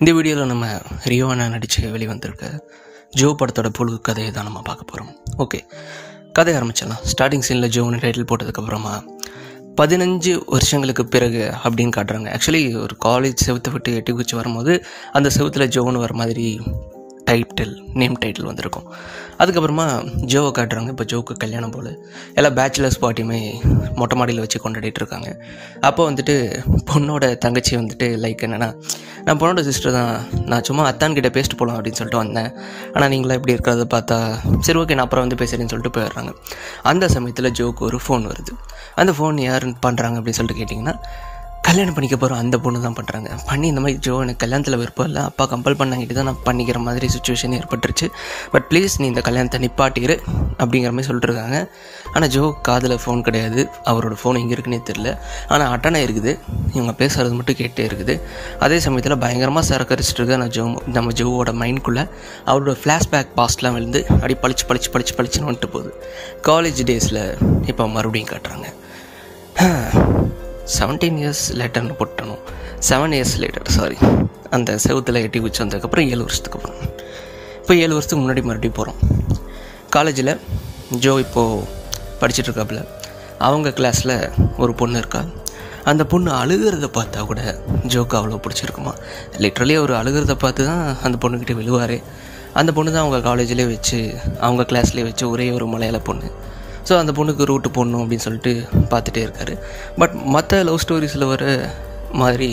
இந்த வீடியோவில் நம்ம ரியோனா நடித்து வெளிவந்திருக்க ஜோ படத்தோட புழு கதையை தான் நம்ம பார்க்க போகிறோம் ஓகே கதை ஆரம்பிச்சிடலாம். ஸ்டார்டிங் சீனில் ஜோன்னு டைட்டில் போட்டதுக்கப்புறமா பதினஞ்சு வருஷங்களுக்கு பிறகு அப்படின்னு காட்டுறாங்க. ஆக்சுவலி ஒரு காலேஜ் செவுத்தை விட்டு எட்டி குச்சி வரும்போது அந்த செவுத்தில் ஜோன்னு வர மாதிரி டைட்டில் நேம் டைட்டில் வந்திருக்கும். அதுக்கப்புறமா ஜோவை காட்டுறாங்க. இப்போ ஜோவுக்கு கல்யாணம் போல். எல்லா பேச்சுலர்ஸ் பார்ட்டியுமே மொட்டை மாடியில் வச்சு கொண்டாடிட்டு இருக்காங்க. அப்போ வந்துட்டு பொண்ணோட தங்கச்சி வந்துட்டு லைக் என்னென்னா நான் பொண்ணோட சிஸ்டர் தான். நான் சும்மா அத்தான்கிட்ட பேசிட்டு போகலாம் அப்படின்னு சொல்லிட்டு வந்தேன். ஆனால் நீங்களாம் இப்படி இருக்கிறத பார்த்தா சரி ஓகே நான் அப்புறம் வந்து பேசுகிறேன்னு சொல்லிட்டு போயிடுறாங்க. அந்த சமயத்தில் ஜோக்கு ஒரு ஃபோன் வருது. அந்த ஃபோன் யார் பண்ணுறாங்க அப்படின்னு சொல்லிட்டு கேட்டிங்கன்னா கல்யாணம் பண்ணிக்க போகிறோம் அந்த பொண்ணு தான் பண்ணுறாங்க பண்ணி இந்த மாதிரி ஜோ எனக்கு கல்யாணத்தில் விருப்பம் இல்லை. அப்பா கம்பல் பண்ணாங்கிட்டு தான் நான் பண்ணிக்கிற மாதிரி சுச்சுவேஷன் ஏற்பட்டுருச்சு. பட் ப்ளீஸ் நீ இந்த கல்யாணத்தை நிப்பாட்டிரு அப்படிங்கிற மாதிரி சொல்லிட்டுருக்காங்க. ஆனால் ஜோ காதில் ஃபோன் கிடையாது. அவரோட ஃபோன் எங்கே இருக்குன்னே தெரில ஆனால் அட்டனை இருக்குது. இவங்க பேசுகிறது மட்டும் கேட்டே இருக்குது. அதே சமயத்தில் பயங்கரமாக சரக்கரிச்சிட்டு இருக்க நான் ஜோ நம்ம ஜோவோட மைண்ட்குள்ளே அவரோட ஃப்ளாஷ்பேக் பாஸ்ட்லாம் விழுந்து அப்படி பளிச்சு பளிச்சு பளிச்சு பளிச்சுன்னு வந்துட்டு போகுது. காலேஜ் டேஸில் இப்போ மறுபடியும் காட்டுறாங்க. செவன்டீன் இயர்ஸ் லேட்டர்னு போட்டணும். செவன் இயர்ஸ் லேட்டர் சாரி அந்த செவத்தில் எட்டி குச்சி வந்ததுக்கப்புறம் ஏழு வருஷத்துக்கு அப்புறம். இப்போ ஏழு வருஷத்துக்கு முன்னாடி மறுபடியும் போகிறோம் காலேஜில் ஜோ இப்போது படிச்சுட்டு இருக்காப்புல அவங்க கிளாஸில் ஒரு பொண்ணு இருக்கா. அந்த பொண்ணு அழுகிறத பார்த்தா கூட ஜோக்கு அவ்வளோ பிடிச்சிருக்குமா. லிட்ரலி அவர் அழுகிறத பார்த்து தான் அந்த பொண்ணுக்கிட்ட விழுவார். அந்த பொண்ணு தான் அவங்க காலேஜ்லேயே வச்சு அவங்க கிளாஸ்லேயே வச்சு ஒரே ஒரு மலையாள பொண்ணு. ஸோ அந்த பொண்ணுக்கு ரூட்டு போடணும் அப்படின்னு சொல்லிட்டு பார்த்துட்டே இருக்காரு. பட் மற்ற லவ் ஸ்டோரிஸில் வர மாதிரி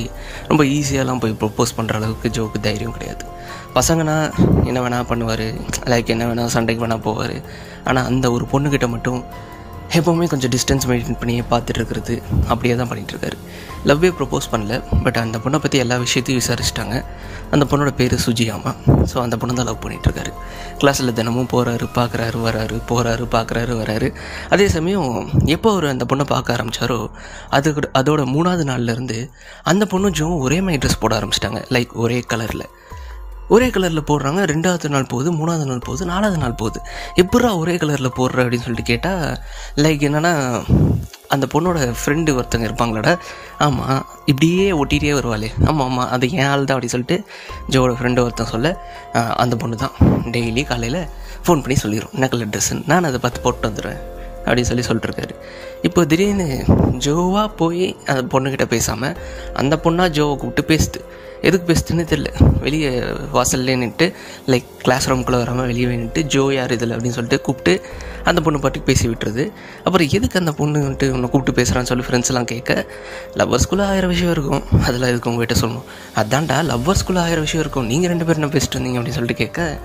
ரொம்ப ஈஸியாகலாம் போய் ப்ரொப்போஸ் பண்ணுற அளவுக்கு ஜோக்கு தைரியம் கிடையாது. பசங்கன்னா என்ன வேணால் பண்ணுவார். லைக் என்ன வேணால் சண்டைக்கு வேணால் போவார். ஆனால் அந்த ஒரு பொண்ணுக்கிட்ட மட்டும் எப்போவுமே கொஞ்சம் டிஸ்டன்ஸ் மெயின்டைன் பண்ணி பார்த்துட்டு இருக்கிறது. அப்படியே தான் பண்ணிகிட்ருக்காரு லவ்வே ப்ரப்போஸ் பண்ணல. பட் அந்த பொண்ணை பற்றி எல்லா விஷயத்தையும் விசாரிச்சிட்டாங்க. அந்த பொண்ணோட பேர் சுஜியாமா. ஸோ அந்த பொண்ணு தான் லவ் பண்ணிகிட்ருக்காரு கிளாஸில் தினமும் போகிறாரு பார்க்குறாரு வராரு போகிறாரு பார்க்குறாரு வராரு. அதே சமயம் எப்போ அவர் அந்த பொண்ணை பார்க்க ஆரம்பித்தாரோ அது அதோட மூணாவது நாள்லேருந்து அந்த பொண்ணும் ஜோவும் ஒரே மாதிரி ட்ரெஸ் போட ஆரம்பிச்சிட்டாங்க. லைக் ஒரே கலரில் ஒரே கலரில் போடுறாங்க ரெண்டாவது நாள் போகுது மூணாவது நாள் போகுது நாலாவது நாள் போகுது. எப்படா ஒரே கலரில் போடுற அப்படின்னு சொல்லிட்டு கேட்டால் லைக் என்னென்னா அந்த பொண்ணோட ஃப்ரெண்டு ஒருத்தங்க இருப்பாங்களாடா. ஆமாம் இப்படியே ஒட்டிகிட்டே வருவாளே. ஆமாம் ஆமாம் அது ஏன் ஆள் தான் அப்படின்னு சொல்லிட்டு ஜோவோட ஃப்ரெண்டு ஒருத்தன் சொல்ல அந்த பொண்ணு தான் டெய்லி காலையில் ஃபோன் பண்ணி சொல்லிடும் என்ன கலர் ட்ரெஸ்ஸுன்னு நான் அதை பார்த்து போட்டு வந்துடுவேன் அப்படின்னு சொல்லி சொல்லிட்டுருக்காரு. இப்போ திடீர்னு ஜோவாக போய் அந்த பொண்ணுக்கிட்ட பேசாமல் அந்த பொண்ணாக ஜோவை கூப்பிட்டு பேசுது. எதுக்கு பெஸ்ட்டுன்னு தெரில வெளியே வாசல்லே நின்றுட்டு லைக் கிளாஸ் ரூம்குள்ளே வராமல் வெளியே நின்றுட்டு ஜோ யார் இதில்? அப்படின்னு சொல்லிட்டு கூப்பிட்டு அந்த பொண்ணு பாட்டுக்கு பேசி விட்டுறது அப்புறம் எதுக்கு அந்த பொண்ணு வந்துட்டு உன்னை கூப்பிட்டு பேசுகிறான்னு சொல்லி ஃப்ரெண்ட்ஸ்லாம் கேட்க லவ்வர்ஸ்குள்ளே ஆயிரம் விஷயம் இருக்கும். அதெல்லாம் எதுக்கு உங்ககிட்ட சொல்லணும்? அதான்டா லவ்வர்ஸ்குள்ளே ஆயிரம் விஷயம் இருக்கும். நீங்கள் ரெண்டு பேரும் என்ன பேசிட்டு இருந்தீங்க? அப்படின்னு சொல்லிட்டு கேட்க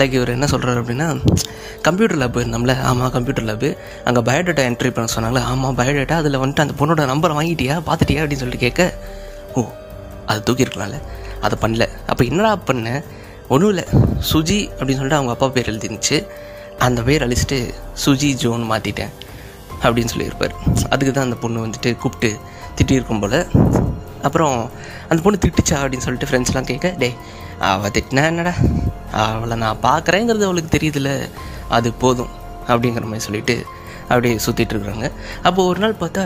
லைக் இவர் என்ன சொல்கிறாரு அப்படின்னா கம்ப்யூட்டர் லேப் இருந்தோம்ல ஆமாம் கம்ப்யூட்டர் லேபு அங்கே பயோடேட்டா என்ட்ரி பண்ண சொன்னாங்களே? ஆமாம் பயோடேட்டா அதில் வந்துட்டு அந்த பொண்ணோட நம்பரை வாங்கிட்டியா? பார்த்துட்டியா அப்படின்னு சொல்லிட்டு கேட்க ஓ அதை தூக்கியிருக்கலாம்ல. அதை பண்ணல. அப்போ என்னடா பண்ண? ஒன்றும் இல்லை. சுஜி அப்படின்னு சொல்லிட்டு அவங்க அப்பா பேர் எழுதிருந்துச்சு. அந்த பேர் அழிச்சிட்டு சுஜி ஜோன் மாற்றிட்டேன் அப்படின்னு சொல்லியிருப்பார். அதுக்கு தான் அந்த பொண்ணு வந்துட்டு கூப்பிட்டு திட்டியிருக்கும் போல். அப்புறம் அந்த பொண்ணு திட்டுச்சா அப்படின்னு சொல்லிட்டு ஃப்ரெண்ட்ஸ்லாம் கேட்க டே அவள் திட்டினா என்னடா? அவளை நான் பார்க்குறேங்கிறது அவளுக்கு தெரியுதுல்ல அது போதும் அப்படிங்கிற மாதிரி சொல்லிட்டு அப்படியே சுற்றிட்டு இருக்கிறாங்க. அப்போது ஒரு நாள் பார்த்தா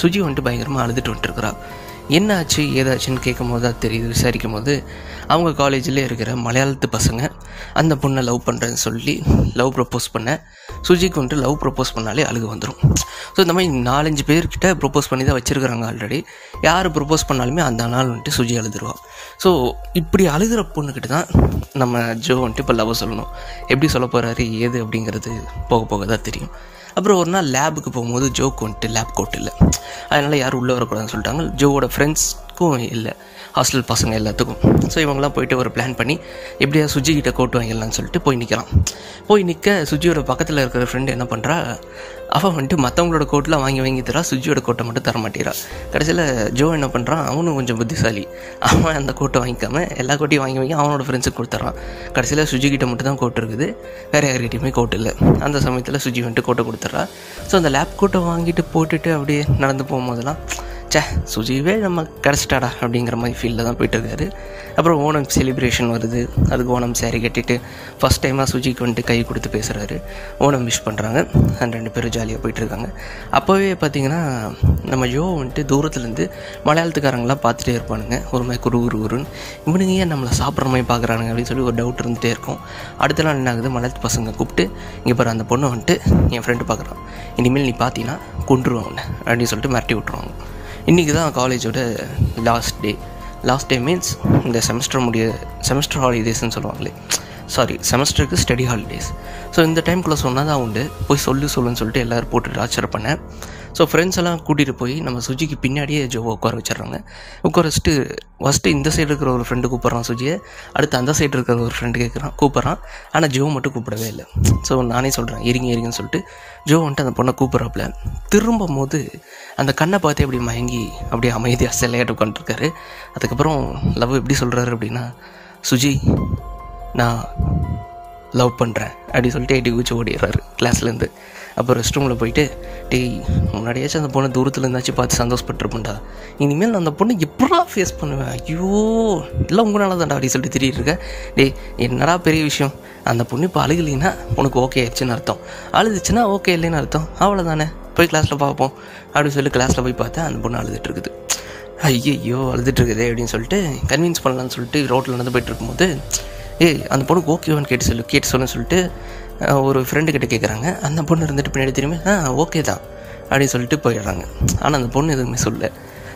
சுஜி வந்துட்டு பயங்கரமாக அழுதுட்டு வந்துட்டுருக்குறா என்ன ஆச்சு ஏதாச்சுன்னு கேட்கும் போது தான் தெரியுது விசாரிக்கும் போது அவங்க காலேஜில் இருக்கிற மலையாளத்து பசங்க அந்த பொண்ணை லவ் பண்ணுறேன்னு சொல்லி லவ் ப்ரப்போஸ் பண்ண சுஜிக்கு வந்துட்டு லவ் ப்ரப்போஸ் பண்ணாலே அழுகு வந்துடும் ஸோ இந்த மாதிரி நாலஞ்சு பேர்கிட்ட ப்ரப்போஸ் பண்ணி தான் வச்சுருக்குறாங்க ஆல்ரெடி யார் ப்ரப்போஸ் பண்ணாலுமே அந்த நாள் வந்துட்டு சுஜி அழுதுருவாள் ஸோ இப்படி அழுகிற பொண்ணுக்கிட்ட தான் நம்ம ஜோ வந்துட்டு இப்போ லவ் சொல்லணும். எப்படி சொல்ல போகிறாரு ஏது அப்படிங்கிறது போக போக தான் தெரியும். அப்புறம் ஒரு நாள் லேபுக்கு போகும்போது ஜோக்கு வந்துட்டு லேப் கோட் இல்லை. அதனால் யாரும் உள்ளே வரக்கூடாதுன்னு சொல்லிட்டாங்க. ஜோவோட ஃப்ரெண்ட்ஸ்க்கும் இல்லை. ஹாஸ்டல் பசங்க எல்லாத்துக்கும். ஸோ இவங்கெல்லாம் போயிட்டு ஒரு பிளான் பண்ணி எப்படியா சுஜி கிட்ட கோட் வாங்கிடலாம்னு சொல்லிட்டு போய் நிற்கிறான் போய் நிற்க சுஜியோட பக்கத்தில் இருக்கிற ஃப்ரெண்டு என்ன பண்ணுறா அவன் வந்துட்டு மற்றவங்களோட கோட்டெலாம் வாங்கி வாங்கி தரா சுஜியோட கோட்டை மட்டும் தர மாட்டேறா. கடைசியில் ஜோ என்ன பண்ணுறான் அவனும் கொஞ்சம் புத்திசாலி. அவன் அந்த கோட்டை வாங்கிக்காம எல்லா கோட்டையும் வாங்கி வாங்கி அவனோட ஃப்ரெண்ட்ஸுக்கு கொடுத்துட்றான் கடைசியில் சுஜிக்கிட்ட மட்டும் தான் கோட் இருக்குது. வேறு யார்கிட்டையுமே கோட் இல்லை. அந்த சமயத்தில் சுஜி வந்துட்டு கோட்டை கொடுத்துட்றா. ஸோ அந்த லேப் கோட்டை வாங்கிட்டு போட்டுட்டு அப்படியே நடந்து போகும்போதெல்லாம் சே சுஜிவே நம்ம கிடச்சிட்டாடா அப்படிங்கிற மாதிரி ஃபீல்டில் தான் போயிட்டுருக்காரு. அப்புறம் ஓணம் செலிப்ரேஷன் வருது. அதுக்கு ஓணம் சேரீ கட்டிட்டு ஃபஸ்ட் டைமாக சுஜிக்கு வந்துட்டு கை கொடுத்து பேசுகிறாரு ஓணம் விஷ் பண்ணுறாங்க அண்ட் ரெண்டு பேரும் ஜாலியாக போயிட்டுருக்காங்க. அப்போவே பார்த்தீங்கன்னா நம்ம யோ வந்துட்டு தூரத்துலேருந்து மலையாளத்துக்காரங்களாம் பார்த்துட்டே இருப்பானுங்க. ஒரு மாதிரி குரு குரு குருன்னு இவனுங்க ஏன் நம்மளை சாப்பிட்ற மாதிரி பார்க்குறானுங்க அப்படின்னு சொல்லி ஒரு டவுட் இருந்துகிட்டே இருக்கும். அடுத்த நாள் என்ன ஆகுது? மலையாளத்து பசங்க கூப்பிட்டு இங்கே பாரு அந்த பொண்ணை வந்துட்டு என் ஃப்ரெண்டு பார்க்குறான் இனிமேல் நீ பார்த்தீங்கன்னா கொண்டுருவான் அப்படின்னு சொல்லிட்டு மிரட்டி விட்ருவாங்க இன்றைக்கி தான் காலேஜோட last day last day means இந்த செமஸ்டர் முடிய செமஸ்டர் ஹாலிடேஸ்னு சொல்லுவாங்களே. சாரி செமஸ்டருக்கு ஸ்டடி ஹாலிடேஸ் ஸோ இந்த டைம்குள்ளே சொன்னால் தான் உண்டு. போய் சொல்லு சொல்லுன்னு சொல்லிட்டு எல்லோரும் போட்டு டார்ச்சர் பண்ணேன். ஸோ ஃப்ரெண்ட்ஸ் எல்லாம் கூட்டிகிட்டு போய் நம்ம சுஜிக்கு பின்னாடியே ஜோவை உட்கார வச்சிடுறாங்க. உட்கார வச்சுட்டு ஃபஸ்ட்டு இந்த சைடு இருக்கிற ஒரு ஃப்ரெண்டு கூப்பிட்றான் சுஜியை. அடுத்து அந்த சைடு இருக்கிற ஒரு ஃப்ரெண்டு கேட்குறான் கூப்பிட்றான். ஆனால் ஜோ மட்டும் கூப்பிடவே இல்லை. ஸோ நானே சொல்கிறேன் இருங்க இருங்கன்னு சொல்லிட்டு ஜோ வந்துட்டு அந்த பொண்ணை கூப்பிட்றாப்புல. திரும்பும் போது அந்த கண்ணை பார்த்து அப்படி மயங்கி அப்படியே அமைதியாக சிலையாட்டு உட்காந்துருக்காரு அதுக்கப்புறம் லவ் எப்படி சொல்கிறாரு அப்படின்னா சுஜி நான் லவ் பண்ணுறேன் அப்படி சொல்லிட்டு எட்டி குச்சி ஓடிடுறாரு கிளாஸ்லேருந்து அப்போ ரெஸ்ட் ரூமில் போயிட்டு டேய் முன்னாடியாச்சும் அந்த பொண்ணை தூரத்தில் இருந்தாச்சும் பார்த்து சந்தோஷப்பட்டுருப்பேன்டா. இனிமேல் நான் அந்த பொண்ணை எப்படா ஃபேஸ் பண்ணுவேன்? ஐயோ இல்லை உங்களால் தான்டா அப்படி சொல்லிட்டு திரியிட்டு இருக்கேன். டேய் என்னடா பெரிய விஷயம்? அந்த பொண்ணு இப்போ அழுகலைன்னா உனக்கு ஓகே ஆயிடுச்சுன்னு அர்த்தம். அழுதுச்சுன்னா ஓகே இல்லைன்னு அர்த்தம். அவ்வளோதானே போய் கிளாஸில் பார்ப்போம். அப்படின்னு சொல்லி கிளாஸில் போய் பார்த்தா அந்த பொண்ணு அழுதுட்டு இருக்குது. ஐயையோ அழுதுட்டு இருக்குதே அப்படின்னு சொல்லிட்டு கன்வின்ஸ் பண்ணலான்னு சொல்லிட்டு ரோட்டில் நடந்து போயிட்டு இருக்கும்போது ஏய் அந்த பொண்ணுக்கு ஓகேவான்னு கேட்டு சொல்லு கேட்டு சொல்லுன்னு சொல்லிட்டு ஒரு ஃப்ரெண்டுக்கிட்ட கேட்குறாங்க அந்த பொண்ணு இருந்துட்டு பின்னாடி திரும்பி ஆ ஓகே தான். அப்படின்னு சொல்லிட்டு போயிடுறாங்க. ஆனால் அந்த பொண்ணு எதுவுமே சொல்ல.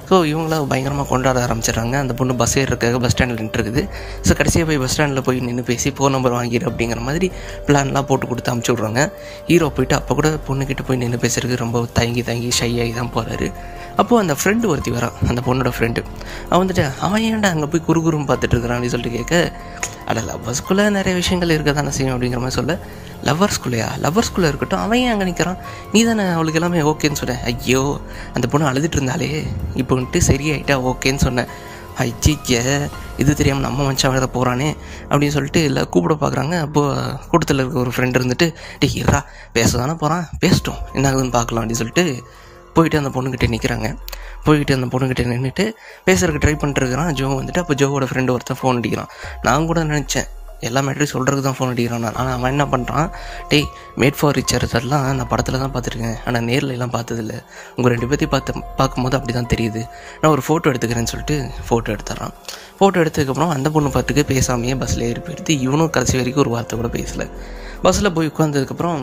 ஸோ இவங்களாம் பயங்கரமாக கொண்டாட ஆரம்பிச்சிடுறாங்க. அந்த பொண்ணு பஸ் ஏறுறதுக்காக பஸ் ஸ்டாண்டில் நின்றுருக்குது. ஸோ கடைசியாக போய் பஸ் ஸ்டாண்டில் போய் நின்று பேசி ஃபோன் நம்பர் வாங்கிடு அப்படிங்கிற மாதிரி பிளான்லாம் போட்டு கொடுத்து அமுச்சு விட்றாங்க. ஹீரோ போயிட்டு அப்போ கூட பொண்ணுக்கிட்ட போய் நின்று பேசுறதுக்கு ரொம்ப தயங்கி தயங்கி ஷை ஆகி தான் போகிறாரு அப்போது அந்த ஃப்ரெண்டு ஒருத்தி வரான் அந்த பொண்ணோட ஃப்ரெண்டு அவன் வந்துட்டு அவன் ஏன்டா அங்கே போய் குறுகுறும் பார்த்துட்டு இருக்கிறான் அப்படின்னு சொல்லிட்டு கேட்க அட லவ்வர்ஸ்குள்ளே நிறைய விஷயங்கள் இருக்க தானே செய்யும் அப்படிங்கிற மாதிரி சொல்ல லவ்வர்ஸ்குள்ளேயா லவ்வர்ஸ்குள்ளே இருக்கட்டும் அவன் ஏன் அங்கே நிற்கிறான் நீ தானே அவளுக்கு எல்லாமே ஓகேன்னு சொன்னேன் ஐயோ அந்த பொண்ணு அழுதுட்டு இருந்தாலே இப்போ வந்துட்டு சரியாயிட்டா ஓகேன்னு சொன்னேன் ஐச்சிக்க இது தெரியாமல் நம்ம மனுஷன் எழுத போகிறானே அப்படின்னு சொல்லிட்டு இல்லை கூப்பிட பார்க்குறாங்க. அப்போது கூட்டத்தில் இருக்க ஒரு ஃப்ரெண்டு இருந்துட்டு டே இருடா பேச தானே போகிறான் பேசிட்டோம் என்ன ஆகுதுன்னு பார்க்கலாம் அப்படின்னு சொல்லிட்டு போயிட்டு அந்த பொண்ணுக்கிட்ட நிற்கிறாங்க போய்கிட்டு அந்த பொண்ணுக்கிட்ட நின்றுட்டு பேசுறதுக்கு ட்ரை பண்ணிட்டுருக்கிறான் ஜோ வந்துட்டு அப்போ ஜோவோட ஃப்ரெண்டு ஒருத்தன் ஃபோன் அடிக்கிறான். நான் கூட நினச்சேன். எல்லா மேட்ரையும் சொல்கிறதுக்கு தான் ஃபோன் அடிக்கிறான் நான். ஆனால் அவன் என்ன பண்ணுறான் டேய் மேட் ஃபார் ரிச்சர்ஸ் எல்லாம் நான் படத்தில் தான் பார்த்துருக்கேன். ஆனால் நேரில் எல்லாம் பார்த்ததில்ல. உங்கள் ரெண்டு பேர்த்தையும் பார்த்து பார்க்கும்போது அப்படி தான் தெரியுது. நான் ஒரு ஃபோட்டோ எடுத்துக்கிறேன்னு சொல்லிட்டு ஃபோட்டோ எடுத்துட்றான் ஃபோட்டோ எடுத்ததுக்கப்புறம் அந்த பொண்ணு பார்த்துக்கு பேசாமையே பஸ்ஸில் ஏறி போயிடுது. இவனும் கடைசி வரைக்கும் ஒரு வார்த்தை கூட பேசலை. பஸ்ஸில் போய் உட்காந்ததுக்கப்புறம்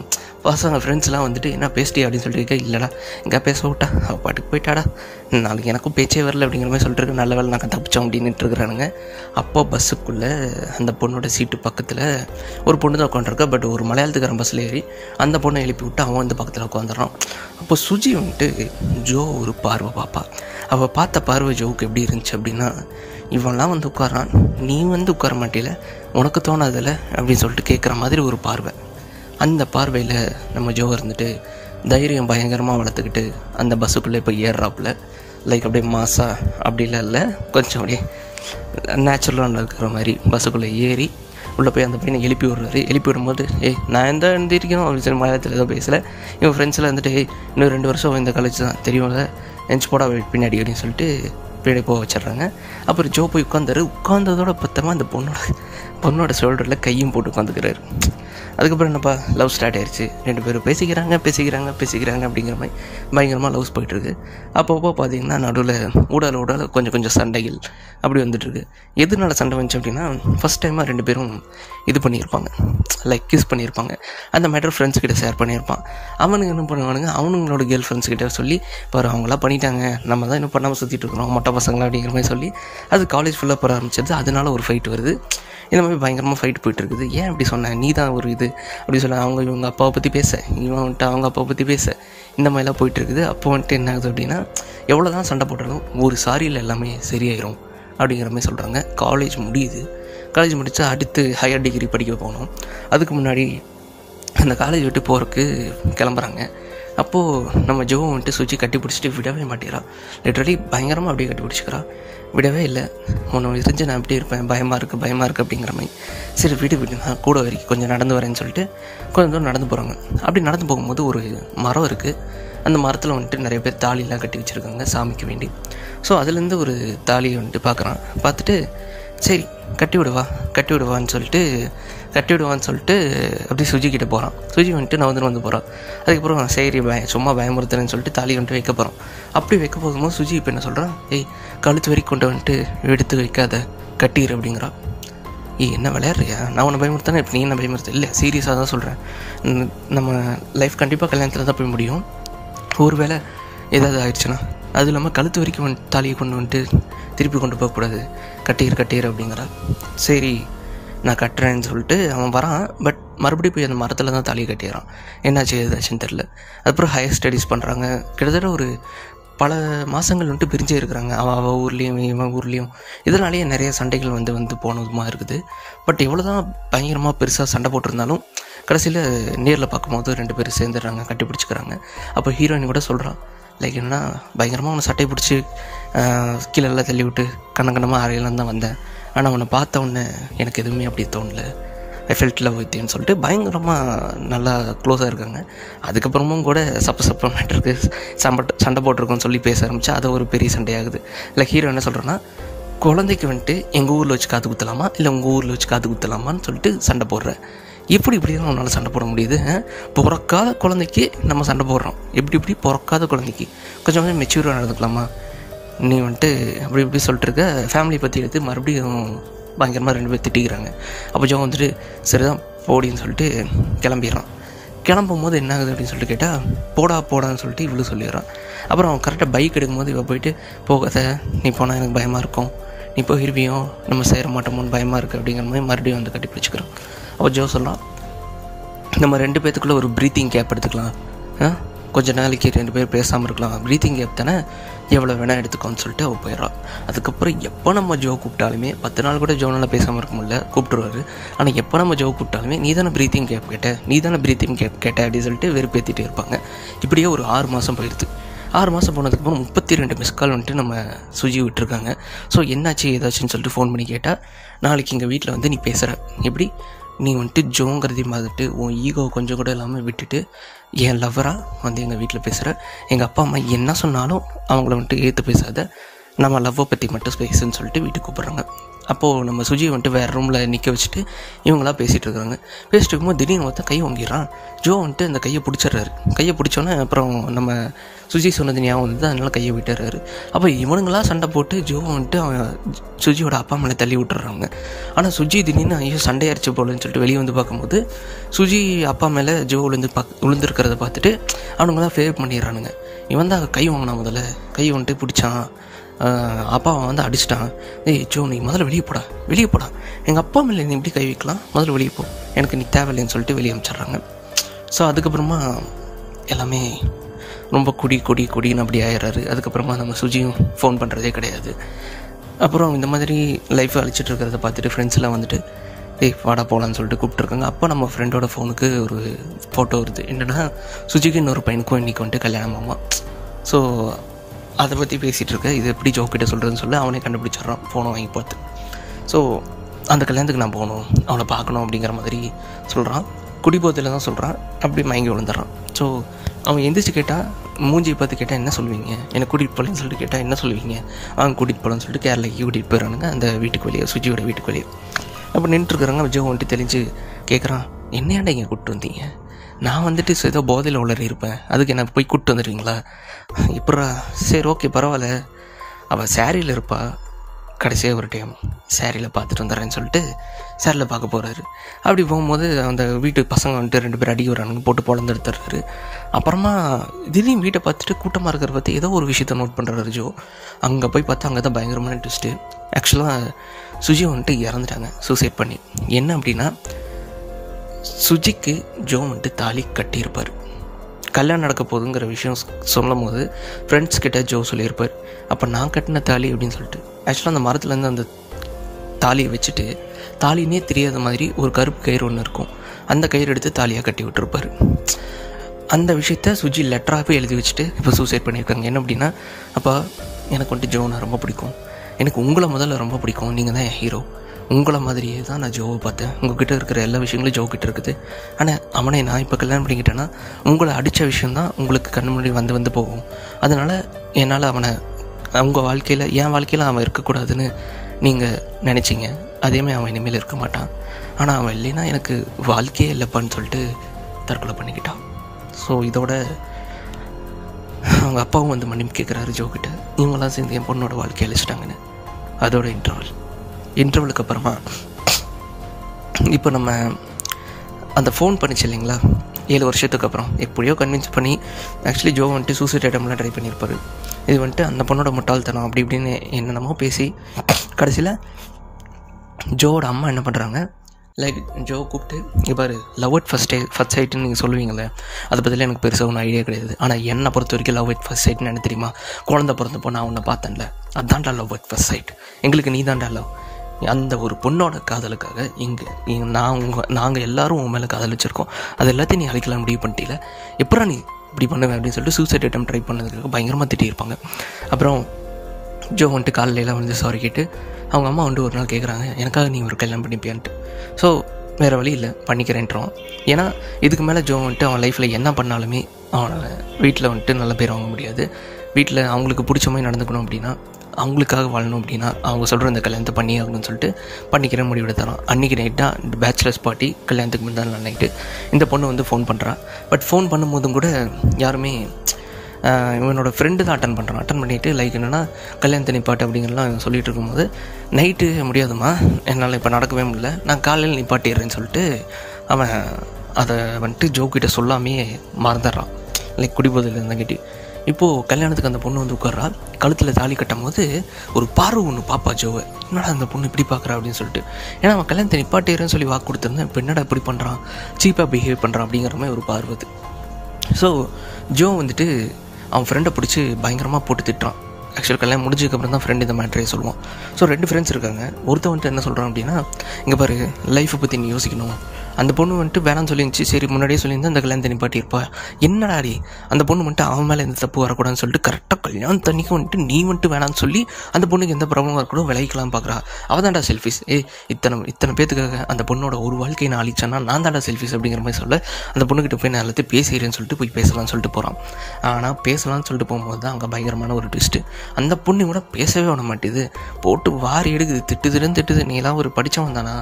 பசங்க ஃப்ரெண்ட்ஸ்லாம் வந்துட்டு என்ன பேசிட்டே அப்படின்னு சொல்லிட்டு இருக்க இல்லைடா எங்கே பேச விட்டா அவள் பாட்டுக்கு போயிட்டாடா. நாளைக்கு எனக்கும் பேச்சே வரல அப்படிங்கிற மாதிரி சொல்லிட்டு நல்ல வேலை நாங்கள் தப்பிச்சோம் அப்படின்னுட்டு இருக்கிறானுங்க. அப்போ பஸ்ஸுக்குள்ளே அந்த பொண்ணோட சீட்டு பக்கத்தில் ஒரு பொண்ணு தான் உட்காந்துருக்கா பட் ஒரு மலையாளத்துக்காரன் பஸ்ஸில் ஏறி அந்த பொண்ணை எழுப்பி விட்டு அவன் வந்து பக்கத்தில் உட்காந்துறான் அப்போ சுஜி வந்துட்டு ஜோ ஒரு பார்வை பார்ப்பா அவள் பார்த்த பார்வை ஜோவுக்கு எப்படி இருந்துச்சு அப்படின்னா இவன்லாம் வந்து உட்காரான் நீ வந்து உட்கார மாட்டேல. உனக்கு தோணாதில்ல அப்படின்னு சொல்லிட்டு கேட்குற மாதிரி ஒரு பார்வை. அந்த பார்வையில் நம்ம ஜோ இருந்துட்டு தைரியம் பயங்கரமாக வளர்த்துக்கிட்டு அந்த பஸ்ஸுக்குள்ளே போய் ஏறுறாப்புல. லைக் அப்படியே மாசா அப்படிலாம் இல்லை. கொஞ்சம் அப்படியே நேச்சுரலாக இருக்கிற மாதிரி பஸ்ஸுக்குள்ளே ஏறி உள்ளே போய் அந்த பையனை எழுப்பி விடுறாரு. எழுப்பி விடும்போது ஏய் நான் எந்த எழுந்திருக்கணும்? அப்படின்னு சொல்லி மலையாளத்தில் ஏதோ பேசலை. இவன் ஃப்ரெண்ட்ஸில் வந்துட்டு ஏய் இன்னும் ரெண்டு வருஷம் இந்த காலேஜ் தான். தெரியும்ல? எஞ்சி போடா பின்னாடி அப்படின்னு சொல்லிட்டு அப்படியே போக வச்சிடுறாங்க. அப்புறம் ஜோ போய் உட்காந்தாரு உட்காந்ததோட பத்தமாக அந்த பொண்ணோட பொண்ணோட ஷோல்டரில் கையும் போட்டு உட்காந்துக்கிறாரு அதுக்கப்புறம் என்னப்பா லவ் ஸ்டார்ட் ஆயிடுச்சு ரெண்டு பேரும் பேசிக்கிறாங்க பேசிக்கிறாங்க பேசிக்கிறாங்க அப்படிங்கிற மாதிரி பயங்கரமாக லவ்ஸ் போயிட்டுருக்கு அப்பப்போ பார்த்தீங்கன்னா நடுவில் ஊடால ஊடால கொஞ்சம் கொஞ்சம் சண்டைகள் அப்படி வந்துட்டுருக்கு எதனால சண்டை வந்துச்சு அப்படின்னா ஃபஸ்ட் டைமாக ரெண்டு பேரும் இது பண்ணியிருப்பாங்க. லைக் கிஸ் பண்ணியிருப்பாங்க. அந்த மேட்டர் ஃப்ரெண்ட்ஸ் கிட்ட ஷேர் பண்ணியிருப்பான். அவனுங்க என்ன பண்ணுவானுங்க அவனுங்களோட கேர்ள் ஃப்ரெண்ட்ஸ் கிட்ட சொல்லி பாரு அவங்களாம் பண்ணிட்டாங்க. நம்ம தான் இன்னும் பண்ணாமல் சுற்றிட்டு இருக்கிறோம். மொட்டை பசங்களா? அப்படிங்கிற மாதிரி சொல்லி அது காலேஜ் ஃபுல்லாக போக ஆரம்பிச்சது. அதனால ஒரு ஃபைட் வருது. இந்த மாதிரி பயங்கரமாக ஃபைட் போயிட்டு இருக்குது. ஏன் அப்படி சொன்னேன் நீ தான் ஒரு இது. அப்படி சொல்ல அவங்க இவங்க அப்பாவை பற்றி பேச. இவன் வந்துட்டு அவங்க அப்பாவை பற்றி பேச. இந்த மாதிரிலாம் போயிட்டு இருக்குது அப்போ வந்துட்டு என்ன ஆகுது அப்படின்னா எவ்வளோ தான் சண்டை போட்டாலும் ஒரு சாரியில் எல்லாமே சரியாயிரும் அப்படிங்கிற மாதிரி சொல்கிறாங்க காலேஜ் முடியுது. காலேஜ் முடித்தா அடுத்து ஹையர் டிகிரி படிக்க போகணும் அதுக்கு முன்னாடி அந்த காலேஜ் விட்டு போகிறதுக்கு கிளம்புறாங்க. அப்போது நம்ம ஜோ வந்துட்டு சுச்சி கட்டி பிடிச்சிட்டு விடவே மாட்டேறா. லிட்ரலி பயங்கரமாக அப்படியே கட்டி பிடிச்சிக்கிறா. விடவே இல்லை. உன்னை தெரிஞ்சு நான் எப்படி இருப்பேன். பயமாக இருக்குது பயமாக இருக்குது அப்படிங்கிற மாதிரி. சரி விடு விடு. நான் கூட வரைக்கும் கொஞ்சம் நடந்து வரேன்னு சொல்லிட்டு கொஞ்சம் தூரம் நடந்து போகிறாங்க அப்படி நடந்து போகும்போது ஒரு மரம் இருக்குது அந்த மரத்தில் வந்துட்டு நிறைய பேர் தாலிலாம் கட்டி வச்சுருக்காங்க சாமிக்கு வேண்டி. ஸோ அதுலேருந்து ஒரு தாலியை வந்துட்டு பார்க்குறான். பார்த்துட்டு சரி கட்டி விடுவா கட்டி விடுவான்னு சொல்லிட்டு கட்டி விடுவான்னு சொல்லிட்டு அப்படியே சுஜிக்கிட்ட போகிறான் சுஜி வந்துட்டு நான் வந்து வந்து போகிறான் அதுக்கப்புறம் சரி பய சும்மா பயமுறுத்துறேன்னு சொல்லிட்டு தாலி வந்துட்டு வைக்க போகிறோம் அப்படி வைக்க போகும்போது சுஜி இப்போ என்ன சொல்கிறான் ஏய் கழுத்து வரைக்கும் கொண்டு வந்துட்டு எடுத்து வைக்காத கட்டிடு அப்படிங்கிறான். ஏய் என்ன விளையாடுறியா? நான் உன்னை பயமுறுத்தானே இப்போ நீ என்ன பயமுறுத்த? இல்லை சீரியஸாக தான் சொல்கிறேன் நம்ம லைஃப் கண்டிப்பாக கல்யாணத்தில் தான் போய் முடியும். ஒரு வேளை ஏதாவது ஆயிடுச்சுன்னா அது இல்லாமல் கழுத்து வரைக்கும் வந்து தாலியை கொண்டு வந்துட்டு திருப்பி கொண்டு போகக்கூடாது. கட்டீர் கட்டீர் அப்படிங்கிறா சரி நான் கட்டுறேன்னு சொல்லிட்டு அவன் வரான். பட் மறுபடியும் போய் அந்த மரத்தில் தான் தலையை கட்டிடுறான். என்னாச்சு ஏதாச்சுன்னு தெரில அதுக்கப்புறம் ஹையர் ஸ்டடீஸ் பண்ணுறாங்க கிட்டத்தட்ட ஒரு பல மாதங்கள் வந்துட்டு பிரிஞ்சே இருக்கிறாங்க. அவள் அவள் ஊர்லேயும் இவன் ஊர்லேயும். இதனாலேயே நிறைய சண்டைகள் வந்து வந்து போனதுமா இருக்குது. பட் எவ்வளோ தான் பயங்கரமாக பெருசாக சண்டை போட்டிருந்தாலும் கடைசியில் நேரில் பார்க்கும்போது ரெண்டு பேரும் சேர்ந்துடுறாங்க கட்டி பிடிச்சிக்கிறாங்க அப்போ ஹீரோயின் கூட சொல்கிறான் லைக் என்னன்னா பயங்கரமாக அவனை சட்டை பிடிச்சி கீழே எல்லாம் தள்ளி விட்டு கண்ண கண்ணமாக அறையெல்லாம் தான் வந்தேன். ஆனால் அவனை பார்த்த உடனே எனக்கு எதுவுமே அப்படி தோணல. ஐ ஃபெல்ட் லவ் வித்தின்னு சொல்லிட்டு பயங்கரமாக நல்லா க்ளோஸாக இருக்காங்க. அதுக்கப்புறமும் கூட சப்ப சப்ப மேட்டருக்கு சண்டை சண்டை போட்டிருக்கோன்னு சொல்லி பேச ஆரம்பிச்சு அது ஒரு பெரிய சண்டையாகுது. இல்லை ஹீரோ என்ன சொல்கிறேன்னா குழந்தைக்கு வந்துட்டு எங்கள் ஊரில் வச்சு காது குத்தலாமா? இல்லை உங்கள் ஊரில் வச்சு காது குத்தலாமான்னு சொல்லிட்டு சண்டை போடுறேன் எப்படி இப்படிலாம் உன்னால் சண்டை போட முடியுது பிறக்காத குழந்தைக்கு நம்ம சண்டை போடுறோம். எப்படி இப்படி பிறக்காத குழந்தைக்கு. கொஞ்சம் கொஞ்சம் மெச்சூராக நடந்துக்கலாமா? நீ வந்துட்டு அப்படி இப்படி சொல்லிட்டு இருக்க பற்றி எடுத்து மறுபடியும் பயங்கரமாக ரெண்டு பேர் திட்டிக்கிறாங்க. அப்போ ஜோ வந்துட்டு சரிதான் போடின்னு சொல்லிட்டு கிளம்பிடுறான். கிளம்பும் போது என்ன ஆகுது அப்படின்னு சொல்லிட்டு கேட்டால் போடா போடான்னு சொல்லிட்டு இவ்வளோ சொல்லிடுறான். அப்புறம் அவன் கரெக்டாக பைக் எடுக்கும்போது இவ போயிட்டு போகாத நீ போனால் எனக்கு பயமாக இருக்கும். நீ போயிருவியும் நம்ம சேர மாட்டோமோன்னு பயமாக இருக்குது அப்படிங்கிற மாதிரி மறுபடியும் வந்து கட்டி பிடிச்சிக்கிறான். அப்போ ஜோ சொல்கிறான் நம்ம ரெண்டு பேத்துக்குள்ளே ஒரு ப்ரீத்திங் கேப் எடுத்துக்கலாம். கொஞ்சம் கொஞ்ச நாளைக்கு ரெண்டு பேர் பேசாமல் இருக்கலாம். ப்ரீத்திங் கேப் தானே? எவ்வளோ வேணால் எடுத்துக்கோன்னு சொல்லிட்டு அவள் போயிடறான் அதுக்கப்புறம் எப்போ நம்ம ஜோ கூப்பிட்டாலுமே பத்து நாள் கூட ஜோனால் பேசாமல் இருக்க முடியல கூப்பிட்டுருவாரு. ஆனால் எப்போ நம்ம ஜோ கூப்பிட்டாலுமே நீ தானே ப்ரீத்திங் கேப் கேட்ட? நீ தானே ப்ரீத்திங் கேப் கேட்ட? அப்படின்னு சொல்லிட்டு வெறுப்பேற்றிட்டே இருப்பாங்க. இப்படியே ஒரு ஆறு மாதம் போயிடுது. ஆறு மாதம் போனதுக்கப்புறம் முப்பத்தி ரெண்டு மிஸ் கால் வந்துட்டு நம்ம சுஜி விட்டுருக்காங்க. ஸோ என்னாச்சு ஏதாச்சுன்னு சொல்லிட்டு ஃபோன் பண்ணி கேட்டால் நாளைக்கு எங்கள் வீட்டில் வந்து நீ பேசுகிற எப்படி? நீ வந்துட்டு ஜோங்கிறதையும் பார்த்துட்டு உன் ஈகோ கொஞ்சம் கூட இல்லாமல் விட்டுட்டு என் லவ்வராக வந்து எங்கள் வீட்டில் பேசுகிற எங்கள் அப்பா அம்மா என்ன சொன்னாலும் அவங்கள வந்துட்டு ஏற்று பேசாத. நம்ம லவ்வை பற்றி மட்டும் பேசுன்னு சொல்லிட்டு வீட்டுக்கு கூப்பிட்றாங்க. அப்போது நம்ம சுஜியை வந்துட்டு வேறு ரூமில் நிற்க வச்சுட்டு இவங்களாம் பேசிகிட்டு இருக்காங்க. பேசிட்டு இருக்கும்போது திடீர்னு ஒருத்தன் கை வாங்கிடுறான் ஜோ வந்துட்டு அந்த கையை பிடிச்சிடுறாரு. கையை பிடிச்சோன்னே அப்புறம் நம்ம சுஜி சொன்னது ஞாபகம் வந்து அதனால கையை விட்டுறாரு. அப்போ இவனுங்களா சண்டை போட்டு ஜோ வந்துட்டு அவன் சுஜியோட அப்பா மேலே தள்ளி விட்டுறாங்க. ஆனால் சுஜி திடீர்னு ஐயோ சண்டையாயிருச்சு போலன்னு சொல்லிட்டு வெளியே வந்து பார்க்கும்போது சுஜி அப்பா மேலே ஜோ விழுந்து பா விழுந்துருக்கிறத பார்த்துட்டு அவனுங்களாம் ஃபேவர் பண்ணிடுறானுங்க. இவன் தான் கை வாங்கினான் முதல்ல. கை வந்துட்டு பிடிச்சான். அப்பாவை அப்பா அவன் வந்து அடிச்சிட்டான். ஏய் ஜோ நீ முதல்ல வெளியே போடா. வெளியே போடா. எங்கள் அப்பா மேலே நீ எப்படி கை வைக்கலாம்? முதல்ல வெளியே போ. எனக்கு நீ தேவையில்லைன்னு சொல்லிட்டு வெளியே அனுப்பிச்சிட்றாங்க ஸோ அதுக்கப்புறமா எல்லாமே ரொம்ப குடி குடி குடின்னு அப்படி ஆயிடுறாரு. அதுக்கப்புறமா நம்ம சுஜியும் ஃபோன் பண்ணுறதே கிடையாது. அப்புறம் இந்த மாதிரி லைஃப் அழிச்சிட்டு இருக்கிறத பார்த்துட்டு ஃப்ரெண்ட்ஸ்லாம் வந்துட்டு ஏய் வாடா போகலான்னு சொல்லிட்டு கூப்பிட்ருக்காங்க அப்போ நம்ம ஃப்ரெண்டோட ஃபோனுக்கு ஒரு ஃபோட்டோ வருது. என்னென்னா சுஜிக்கு இன்னொரு பையனுக்கும் இன்றைக்கி வந்துட்டு கல்யாணமாமா ஸோ அதை பற்றி பேசிகிட்டு இருக்க. இது எப்படி ஜோக்கிட்ட சொல்கிறதுன்னு சொல்லி. அவனே கண்டுபிடிச்சிட்றான். ஃபோனை வாங்கி பார்த்து ஸோ அந்த கல்யாணத்துக்கு நான் போகணும். அவனை பார்க்கணும் அப்படிங்கிற மாதிரி சொல்கிறான் குடிபோதையில் தான் சொல்கிறான் அப்படி மயங்கி விழுந்துடுறான். ஸோ அவன் எந்திரிச்சு கேட்டால் மூஞ்சி பார்த்து கேட்டால் என்ன சொல்லுவீங்க? என்னை கூட்டிகிட்டு போகலன்னு சொல்லிட்டு கேட்டால் என்ன சொல்லுவீங்க? அவன் கூட்டிகிட்டு போகலன்னு சொல்லிட்டு கேரளாக்கு கூட்டிகிட்டு போயிடறானுங்க. அந்த வீட்டுக்கு வெளியே சுஜியோட வீட்டுக்கு வெளியே. அப்போ நின்றுருக்குறாங்க விஜய் வந்துட்டு தெளிஞ்சு கேட்குறான் என்னையாண்டா இங்கே கூப்பிட்டு வந்தீங்க? நான் வந்துட்டு ஏதோ போதையில் உளறி இருப்பேன். அதுக்கு என்ன போய் கூப்பிட்டு வந்துடுவீங்களா? இப்படா சரி ஓகே பரவாயில்ல. அவள் சேரீயில் இருப்பா. கடைசியாக ஒரு டைம் சேரீயில் பார்த்துட்டு வந்துடுறேன்னு சொல்லிட்டு சேரில் பார்க்க போகிறாரு அப்படி போகும்போது அந்த வீட்டு பசங்க வந்துட்டு ரெண்டு பேர் அடிக்க வரானுங்க போட்டு பொழந்து எடுத்துடுறாரு. அப்புறமா திடீர்னு வீட்டை பார்த்துட்டு கூட்டமாக இருக்கிற பற்றி ஏதோ ஒரு விஷயத்த நோட் பண்ணுறாரு ஜோ. அங்கே போய் பார்த்தா அங்கே தான் பயங்கரமான ட்விஸ்ட்டு ஆக்சுவலாக சுஜி வந்துட்டு இறந்துட்டாங்க. சூசைட் பண்ணி. என்ன அப்படின்னா சுஜிக்கு ஜோ வந்துட்டு தாலி கட்டியிருப்பார். கல்யாணம் நடக்க போகுதுங்கிற விஷயம் சொல்லும் போது ஃப்ரெண்ட்ஸ் கிட்ட ஜோ சொல்லியிருப்பார். அப்போ நான் கட்டின தாலி அப்படின்னு சொல்லிட்டு. ஆக்சுவலாக அந்த மரத்துலேருந்து அந்த தாலியை வச்சுட்டு தாலினே தெரியாத மாதிரி ஒரு கருப்பு கயிறு ஒன்று இருக்கும். அந்த கயிறு எடுத்து தாலியாக கட்டி விட்டுருப்பார். அந்த விஷயத்த சுஜி லெட்டராகவே எழுதி வச்சுட்டு இப்போ சூசைட் பண்ணியிருக்காங்க. என்ன அப்படின்னா அப்போ எனக்கு வந்துட்டு ஜோனை ரொம்ப பிடிக்கும். எனக்கு உங்களை முதல்ல ரொம்ப பிடிக்கும். நீங்கள் தான் என் ஹீரோ உங்களை மாதிரியே தான் நான் ஜோவை பார்த்தேன். உங்ககிட்ட இருக்கிற எல்லா விஷயங்களும் ஜோ கிட்ட இருக்குது. ஆனால் அவனை நான் இப்போ கல்யாணம் பண்ணிக்கிட்டேன்னா உங்களை அடித்த விஷயந்தான் உங்களுக்கு கண் முன்னாடி வந்து வந்து போகும். அதனால் என்னால் அவனை உங்கள் வாழ்க்கையில் என் வாழ்க்கையில் அவன் இருக்கக்கூடாதுன்னு நீங்கள் நினச்சிங்க. அதேமாதிரி அவன் இனிமேல் இருக்க மாட்டான். ஆனால் அவன் இல்லைன்னா எனக்கு வாழ்க்கையே இல்லைப்பான்னு சொல்லிட்டு தற்கொலை பண்ணிக்கிட்டான். ஸோ இதோட அவங்க அப்பாவும் வந்து மன்னிப்பு கேட்குறாரு ஜோ கிட்ட. சேர்ந்து என் பொண்ணோட வாழ்க்கையை அழிச்சிட்டாங்கன்னு. அதோட இன்டர்வல் இன்டர்வலுக்கு அப்புறமா இப்போ நம்ம அந்த ஃபோன் பண்ணிச்சு இல்லைங்களா? ஏழு வருஷத்துக்கு அப்புறம். எப்படியோ கன்வின்ஸ் பண்ணி ஆக்சுவலி ஜோ வந்துட்டு சூசைட் ஐட்டம்லாம் ட்ரை பண்ணியிருப்பார் இது வந்துட்டு அந்த பொண்ணோட முட்டாள்தனம் அப்படி இப்படின்னு என்னென்னமோ பேசி கடைசியில் ஜோவோட அம்மா என்ன பண்ணுறாங்க லைக் ஜோ கூப்பிட்டு இப்பாரு லவ் அட் ஃபஸ்ட் ஃபஸ்ட் சைட்டுன்னு நீங்கள் சொல்லுவீங்களே அதை பற்றிலாம் எனக்கு பெருசாக ஒன்றும் ஐடியா கிடையாது. ஆனால் என்னை பொறுத்த வரைக்கும் லவ் அட் ஃபஸ்ட் சைட்னு என்ன தெரியுமா? குழந்தை பிறந்தப்போ நான் உன்னை பார்த்தேன்ல அதான்டா லவ் அட் ஃபஸ்ட் சைட் எங்களுக்கு நீ தான்டா லவ் அந்த ஒரு பொண்ணோட காதலுக்காக இங்கே நான் உங்கள் நாங்கள் எல்லாரும் உன் மேலே காதல் வச்சுருக்கோம் அது எல்லாத்தையும் நீ அழிக்கலாம் முடிவு பண்ணிட்டீல? எப்படா நீ இப்படி பண்ணுவேன் அப்படின்னு சொல்லிட்டு சூசைட் ஐட்டம் ட்ரை பண்ணதுக்காக பயங்கரமாக திட்டியிருப்பாங்க. அப்புறம் ஜோ வந்துட்டு காலையிலாம் வந்து சாரி கேட்டு அவங்க அம்மா வந்துட்டு ஒரு நாள் கேட்குறாங்க எனக்காக நீ ஒரு கல்யாணம் பண்ணிப்பியான்ட்டு. ஸோ வேறு வழி இல்லை பண்ணிக்கிறேன்றான் ஏன்னா இதுக்கு மேலே ஜோ வந்துட்டு அவன் லைஃப்பில் என்ன பண்ணாலுமே அவனை வீட்டில் வந்துட்டு நல்ல பேர் வாங்க முடியாது. வீட்டில் அவங்களுக்கு பிடிச்ச மாதிரி நடந்துக்கணும் அப்படின்னா அவங்களுக்காக வாழணும் அப்படின்னா அவங்க சொல்கிற இந்த கல்யாணத்தை பண்ணி ஆகணும்னு சொல்லிட்டு பண்ணிக்கிற முடிவு தரோம். அன்றைக்கி நைட்டாக இந்த பேச்சுலர்ஸ் பார்ட்டி கல்யாணத்துக்கு முன்னாள் நைட்டு இந்த பொண்ணு வந்து ஃபோன் பண்ணுறா பட் ஃபோன் பண்ணும்போதும் கூட யாருமே இவனோட ஃப்ரெண்டு தான் அட்டன் பண்ணுறான் அட்டன் பண்ணிவிட்டு லைக் என்னென்னா கல்யாணத்தை நிப்பாட்டு அப்படிங்கிறலாம் சொல்லிகிட்டு இருக்கும்போது நைட்டு முடியாதுமா என்னால் இப்போ நடக்கவே முடியல. நான் காலையில் நிப்பாட்டிடுறேன்னு சொல்லிட்டு அவன் அதை வந்துட்டு ஜோக்கிட்ட சொல்லாமே மறந்துடுறான். லைக் குடிபோதையில் இருந்தாங்கிட்டி இப்போது கல்யாணத்துக்கு அந்த பொண்ணு வந்து உட்கார்றா. கழுத்தில் தாலி கட்டும் போது ஒரு பார்வை ஒன்று பாப்பா ஜோவை. என்னடா அந்த பொண்ணு இப்படி பார்க்குறா அப்படின்னு சொல்லிட்டு. ஏன்னா அவன் கல்யாணத்தை நிப்பாட்டேறேன்னு சொல்லி வாக்கு கொடுத்துருந்தேன் இப்போ என்னடா இப்படி பண்ணுறான் சீப்பாக பிஹேவ் பண்ணுறான் அப்படிங்கிற மாதிரி ஒரு பார்வை அது. ஸோ ஜோ வந்துட்டு அவன் ஃப்ரெண்டை பிடிச்சி பயங்கரமாக போட்டு திட்டுறான். ஆக்சுவல் கல்யாணம் முடிஞ்சதுக்கப்புறம் தான் ஃப்ரெண்ட் இந்த மேட்ரே சொல்லுவான். ஸோ ரெண்டு ஃப்ரெண்ட்ஸ் இருக்காங்க. ஒருத்தன் வந்துட்டு என்ன சொல்கிறான் அப்படின்னா இங்கே பாரு லைஃப்பை பற்றி நீ யோசிக்கணும். அந்த பொண்ணு வந்துட்டு வேணாம்னு சொல்லிருந்துச்சு. சரி முன்னாடியே சொல்லியிருந்தா அந்த கல்யாணத்தை நிப்பாட்டியிருப்பா. என்னடா அடி அந்த பொண்ணு வந்துட்டு அவன் மேலே எந்த தப்பு வரக்கூடாதுன்னு சொல்லிட்டு கரெக்டாக கல்யாணம் தண்ணிக்கு வந்துட்டு நீ வந்துட்டு வேணாம்னு சொல்லி அந்த பொண்ணுக்கு எந்த ப்ராப்ளம் வரக்கூடாது விளைவிக்கலாம் பார்க்குறா அவள் தான்டா செல்ஃபிஸ் ஏ இத்தனை இத்தனை பேத்துக்காக அந்த பொண்ணோட ஒரு வாழ்க்கையை நான் அழிச்சானா நான் தான்டா செல்ஃபிஸ் அப்படிங்கிற மாதிரி சொல்ல அந்த பொண்ணுக்கிட்ட போய் நான் எல்லாத்தையும் பேசுகிறேன்னு சொல்லிட்டு போய் பேசலாம்னு சொல்லிட்டு போகிறான் ஆனால் பேசலாம்னு சொல்லிட்டு போகும்போது தான் அங்கே பயங்கரமான ஒரு ட்விஸ்ட்டு அந்த பொண்ணு கூட பேசவே விட மாட்டேது. போட்டு வாரி எடுக்குது. திட்டுதுன்னு திட்டுது. நீலாம் ஒரு படித்தவன் தானா?